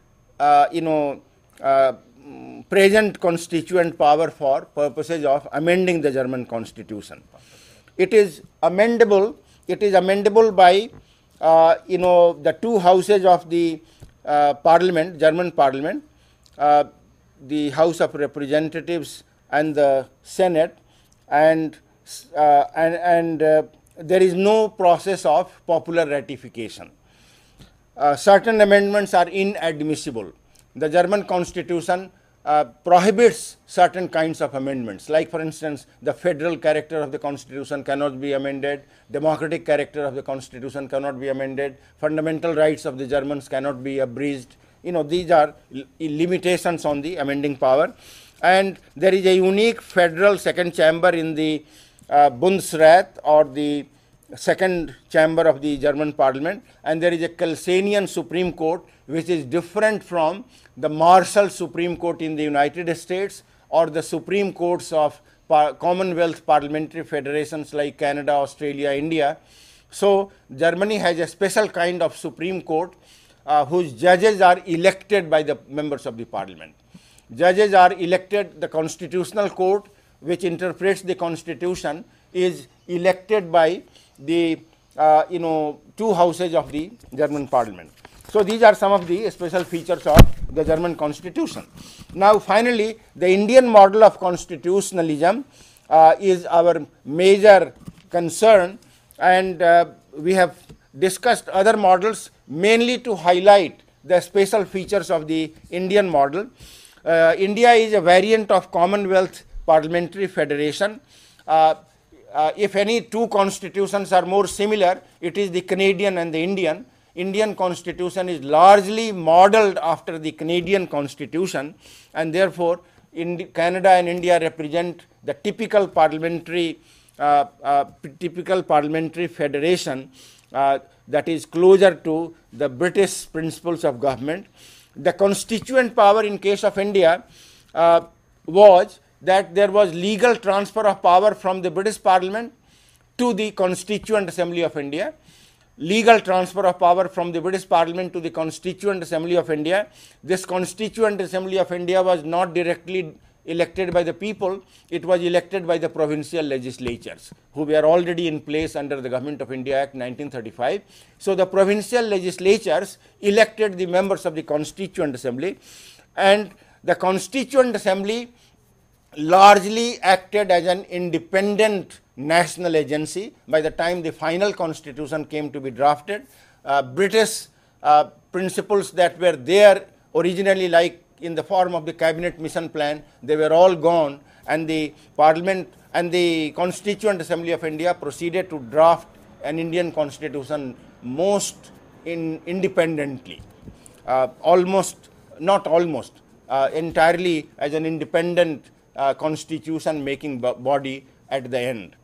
uh, you know uh, present constituent power for purposes of amending the German constitution? It is amendable. It is amendable by uh, you know the two houses of the uh, parliament, German parliament, uh, the House of Representatives and the Senate and uh, and, and uh, there is no process of popular ratification. Uh, certain amendments are inadmissible. The German constitution uh, prohibits certain kinds of amendments, like for instance, the federal character of the constitution cannot be amended, democratic character of the constitution cannot be amended, fundamental rights of the Germans cannot be abridged. You know, these are limitations on the amending power and there is a unique federal second chamber in the uh, Bundesrat or the second chamber of the German parliament and there is a Kelsenian Supreme Court which is different from the Marshall Supreme Court in the United States or the Supreme Courts of par Commonwealth parliamentary federations like Canada, Australia, India. So, Germany has a special kind of Supreme Court uh, whose judges are elected by the members of the parliament. Judges are elected, the constitutional court which interprets the constitution is elected by the uh, you know two houses of the German parliament. So, these are some of the special features of the German constitution. Now, finally, the Indian model of constitutionalism uh, is our major concern and uh, we have discussed other models mainly to highlight the special features of the Indian model. Uh, India is a variant of Commonwealth Parliamentary Federation. Uh, if any two constitutions are more similar, it is the Canadian and the Indian. Indian constitution is largely modeled after the Canadian constitution and therefore Canada and India represent the typical parliamentary uh, uh, typical parliamentary federation uh, that is closer to the British principles of government. The constituent power in case of India uh, was that there was legal transfer of power from the British Parliament to the Constituent Assembly of India, legal transfer of power from the British Parliament to the Constituent Assembly of India. This Constituent Assembly of India was not directly elected by the people, it was elected by the provincial legislatures who were already in place under the Government of India Act 1935. So, the provincial legislatures elected the members of the Constituent Assembly and the Constituent Assembly largely acted as an independent national agency by the time the final constitution came to be drafted. Uh, British uh, principles that were there originally like in the form of the cabinet mission plan, they were all gone and the parliament and the constituent assembly of India proceeded to draft an Indian constitution most in independently, uh, almost, not almost, uh, entirely as an independent uh, constitution making body at the end.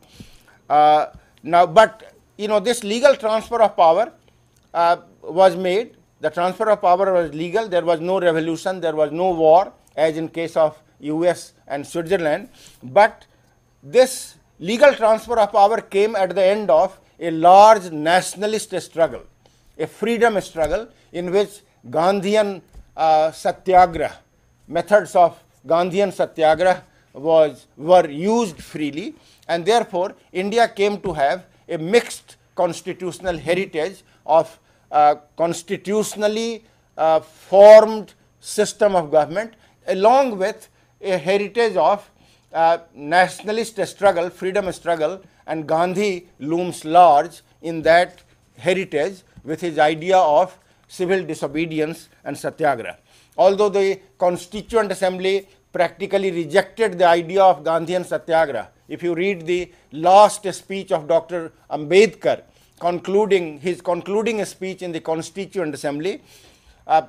Uh, now, but you know this legal transfer of power uh, was made the transfer of power was legal, there was no revolution, there was no war, as in case of US and Switzerland. But this legal transfer of power came at the end of a large nationalist struggle, a freedom struggle in which Gandhian uh, satyagrah, methods of Gandhian satyagrah was, were used freely and therefore India came to have a mixed constitutional heritage of uh, constitutionally uh, formed system of government along with a heritage of uh, nationalist struggle, freedom struggle and Gandhi looms large in that heritage with his idea of civil disobedience and satyagraha. Although the Constituent Assembly practically rejected the idea of Gandhian satyagraha, if you read the last speech of Dr. Ambedkar, concluding his concluding speech in the Constituent Assembly, uh,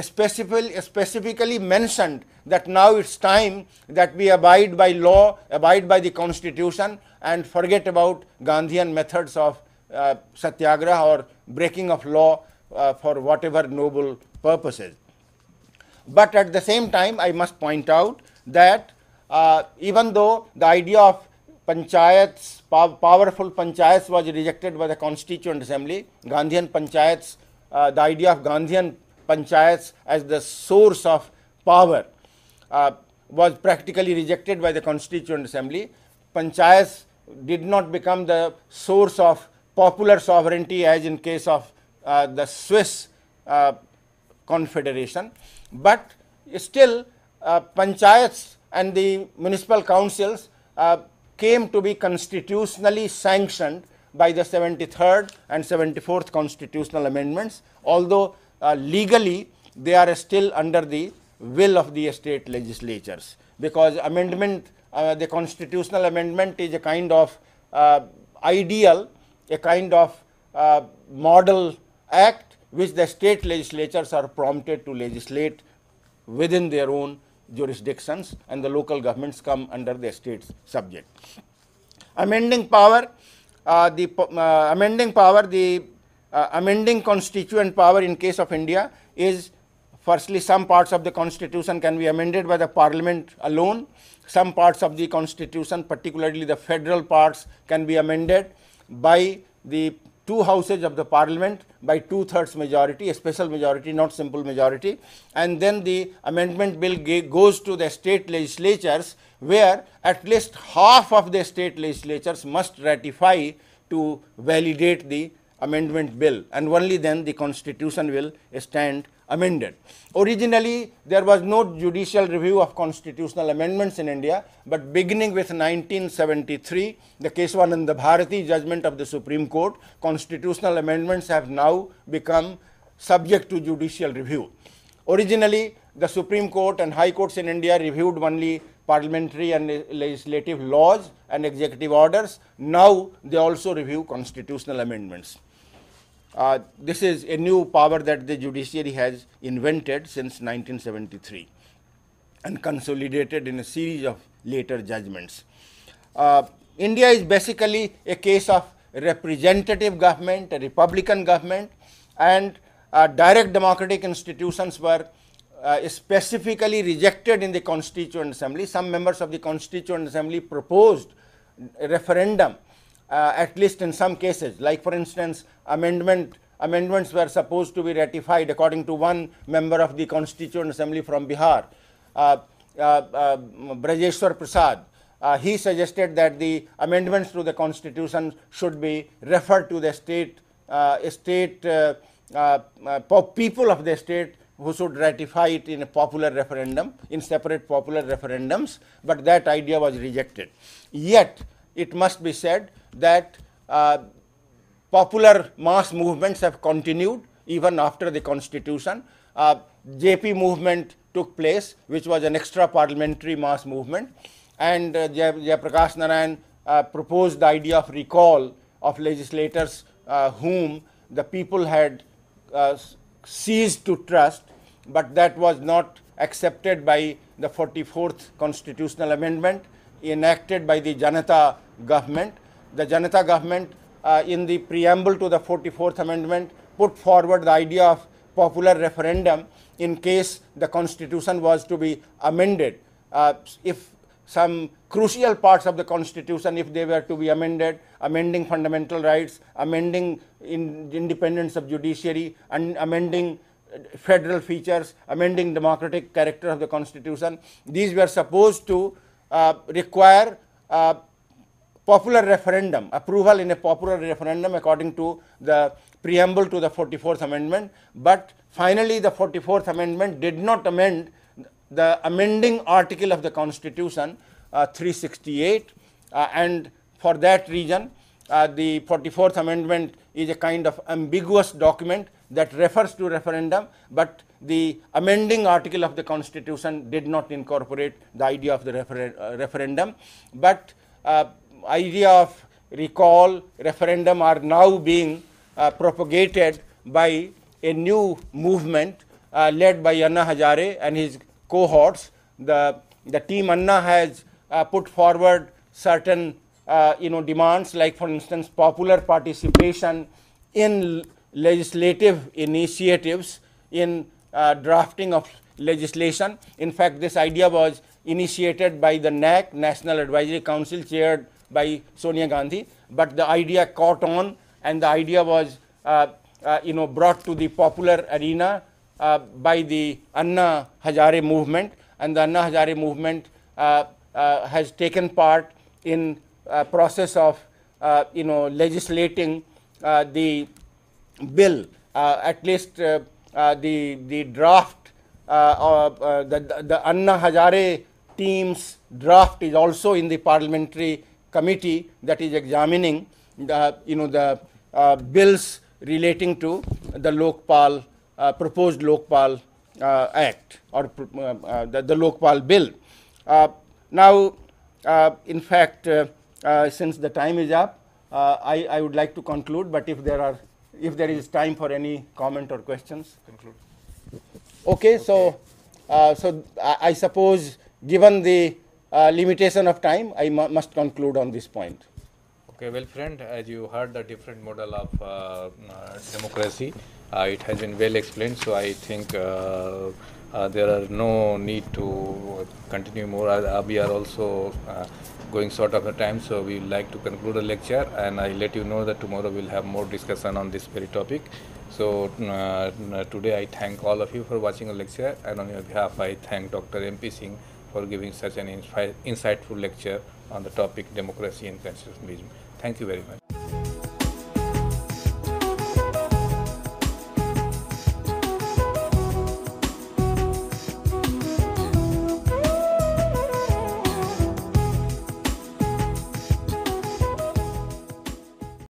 specifically, specifically mentioned that now it's time that we abide by law, abide by the constitution and forget about Gandhian methods of uh, satyagraha or breaking of law uh, for whatever noble purposes. But at the same time, I must point out that uh, even though the idea of panchayats, powerful panchayats was rejected by the Constituent Assembly. Gandhian panchayats, uh, the idea of Gandhian panchayats as the source of power uh, was practically rejected by the Constituent Assembly. Panchayats did not become the source of popular sovereignty as in case of uh, the Swiss uh, confederation, but still uh, panchayats and the municipal councils uh, came to be constitutionally sanctioned by the 73rd and 74th constitutional amendments, although uh, legally they are still under the will of the state legislatures. Because amendment uh, the constitutional amendment is a kind of uh, ideal a kind of uh, model act which the state legislatures are prompted to legislate within their own jurisdictions and the local governments come under the state's subject. Amending power, uh, the uh, amending power, the uh, amending constituent power in case of India is firstly some parts of the constitution can be amended by the parliament alone. Some parts of the constitution, particularly the federal parts, can be amended by the two houses of the parliament by two thirds majority, a special majority, not simple majority, and then the amendment bill goes to the state legislatures where at least half of the state legislatures must ratify to validate the amendment bill. And only then the constitution will stand amended. Originally, there was no judicial review of constitutional amendments in India, but beginning with 1973, the Kesavananda Bharati judgment of the Supreme Court, constitutional amendments have now become subject to judicial review. Originally, the Supreme Court and High Courts in India reviewed only parliamentary and legislative laws and executive orders. Now they also review constitutional amendments. Uh, this is a new power that the judiciary has invented since 1973 and consolidated in a series of later judgments. Uh, India is basically a case of representative government, a republican government, and uh, direct democratic institutions were uh, specifically rejected in the Constituent Assembly. Some members of the Constituent Assembly proposed a referendum, uh, at least in some cases, like for instance, amendment amendments were supposed to be ratified according to one member of the Constituent Assembly from Bihar, uh, uh, uh, Brajeshwar Prasad. Uh, he suggested that the amendments to the constitution should be referred to the state, uh, state uh, people of the state who should ratify it in a popular referendum, in separate popular referendums, but that idea was rejected. Yet, it must be said that uh, popular mass movements have continued even after the constitution. Uh, JP movement took place, which was an extra parliamentary mass movement, and uh, Jayaprakash Narayan uh, proposed the idea of recall of legislators uh, whom the people had uh, ceased to trust, but that was not accepted by the 44th constitutional amendment enacted by the Janata government. The Janata government, uh, in the preamble to the 44th amendment, put forward the idea of popular referendum in case the constitution was to be amended. Uh, if some crucial parts of the constitution, if they were to be amended, amending fundamental rights, amending in independence of judiciary, and amending federal features, amending democratic character of the constitution. These were supposed to uh, require uh, popular referendum, approval in a popular referendum according to the preamble to the 44th amendment, but finally the 44th amendment did not amend the amending article of the constitution uh, 368 uh, and for that reason uh, the 44th amendment is a kind of ambiguous document that refers to referendum, but the amending article of the constitution did not incorporate the idea of the refer uh, referendum, but uh, idea of recall referendum are now being uh, propagated by a new movement uh, led by Anna Hazare and his cohorts. The, the team Anna has uh, put forward certain uh, you know demands like for instance popular participation in legislative initiatives in uh, drafting of legislation. In fact, this idea was initiated by the NAC, National Advisory Council, chaired by Sonia Gandhi, but the idea caught on and the idea was uh, uh, you know brought to the popular arena uh, by the Anna Hazare movement. And the Anna Hazare movement uh, uh, has taken part in process of you know legislating the bill at least the the draft the, the Anna Hazare team's draft is also in the parliamentary committee that is examining the you know the uh, bills relating to the Lokpal uh, proposed Lokpal uh, Act or uh, uh, the, the Lokpal bill. now, in fact, since the time is up, I, I would like to conclude. But if there are if there is time for any comment or questions, conclude. Okay, okay. so so I, I suppose given the uh, limitation of time, I must conclude on this point. Okay, well, friend, as you heard the different model of uh, uh, democracy, uh, it has been well explained. So I think uh, uh, there are no need to continue more. we are also going short of the time, so we would like to conclude the lecture. And I let you know that tomorrow we'll have more discussion on this very topic. So today I thank all of you for watching the lecture, and on your behalf I thank Dr. M.P. Singh for giving such an insightful lecture on the topic democracy and constitutionalism. Thank you very much.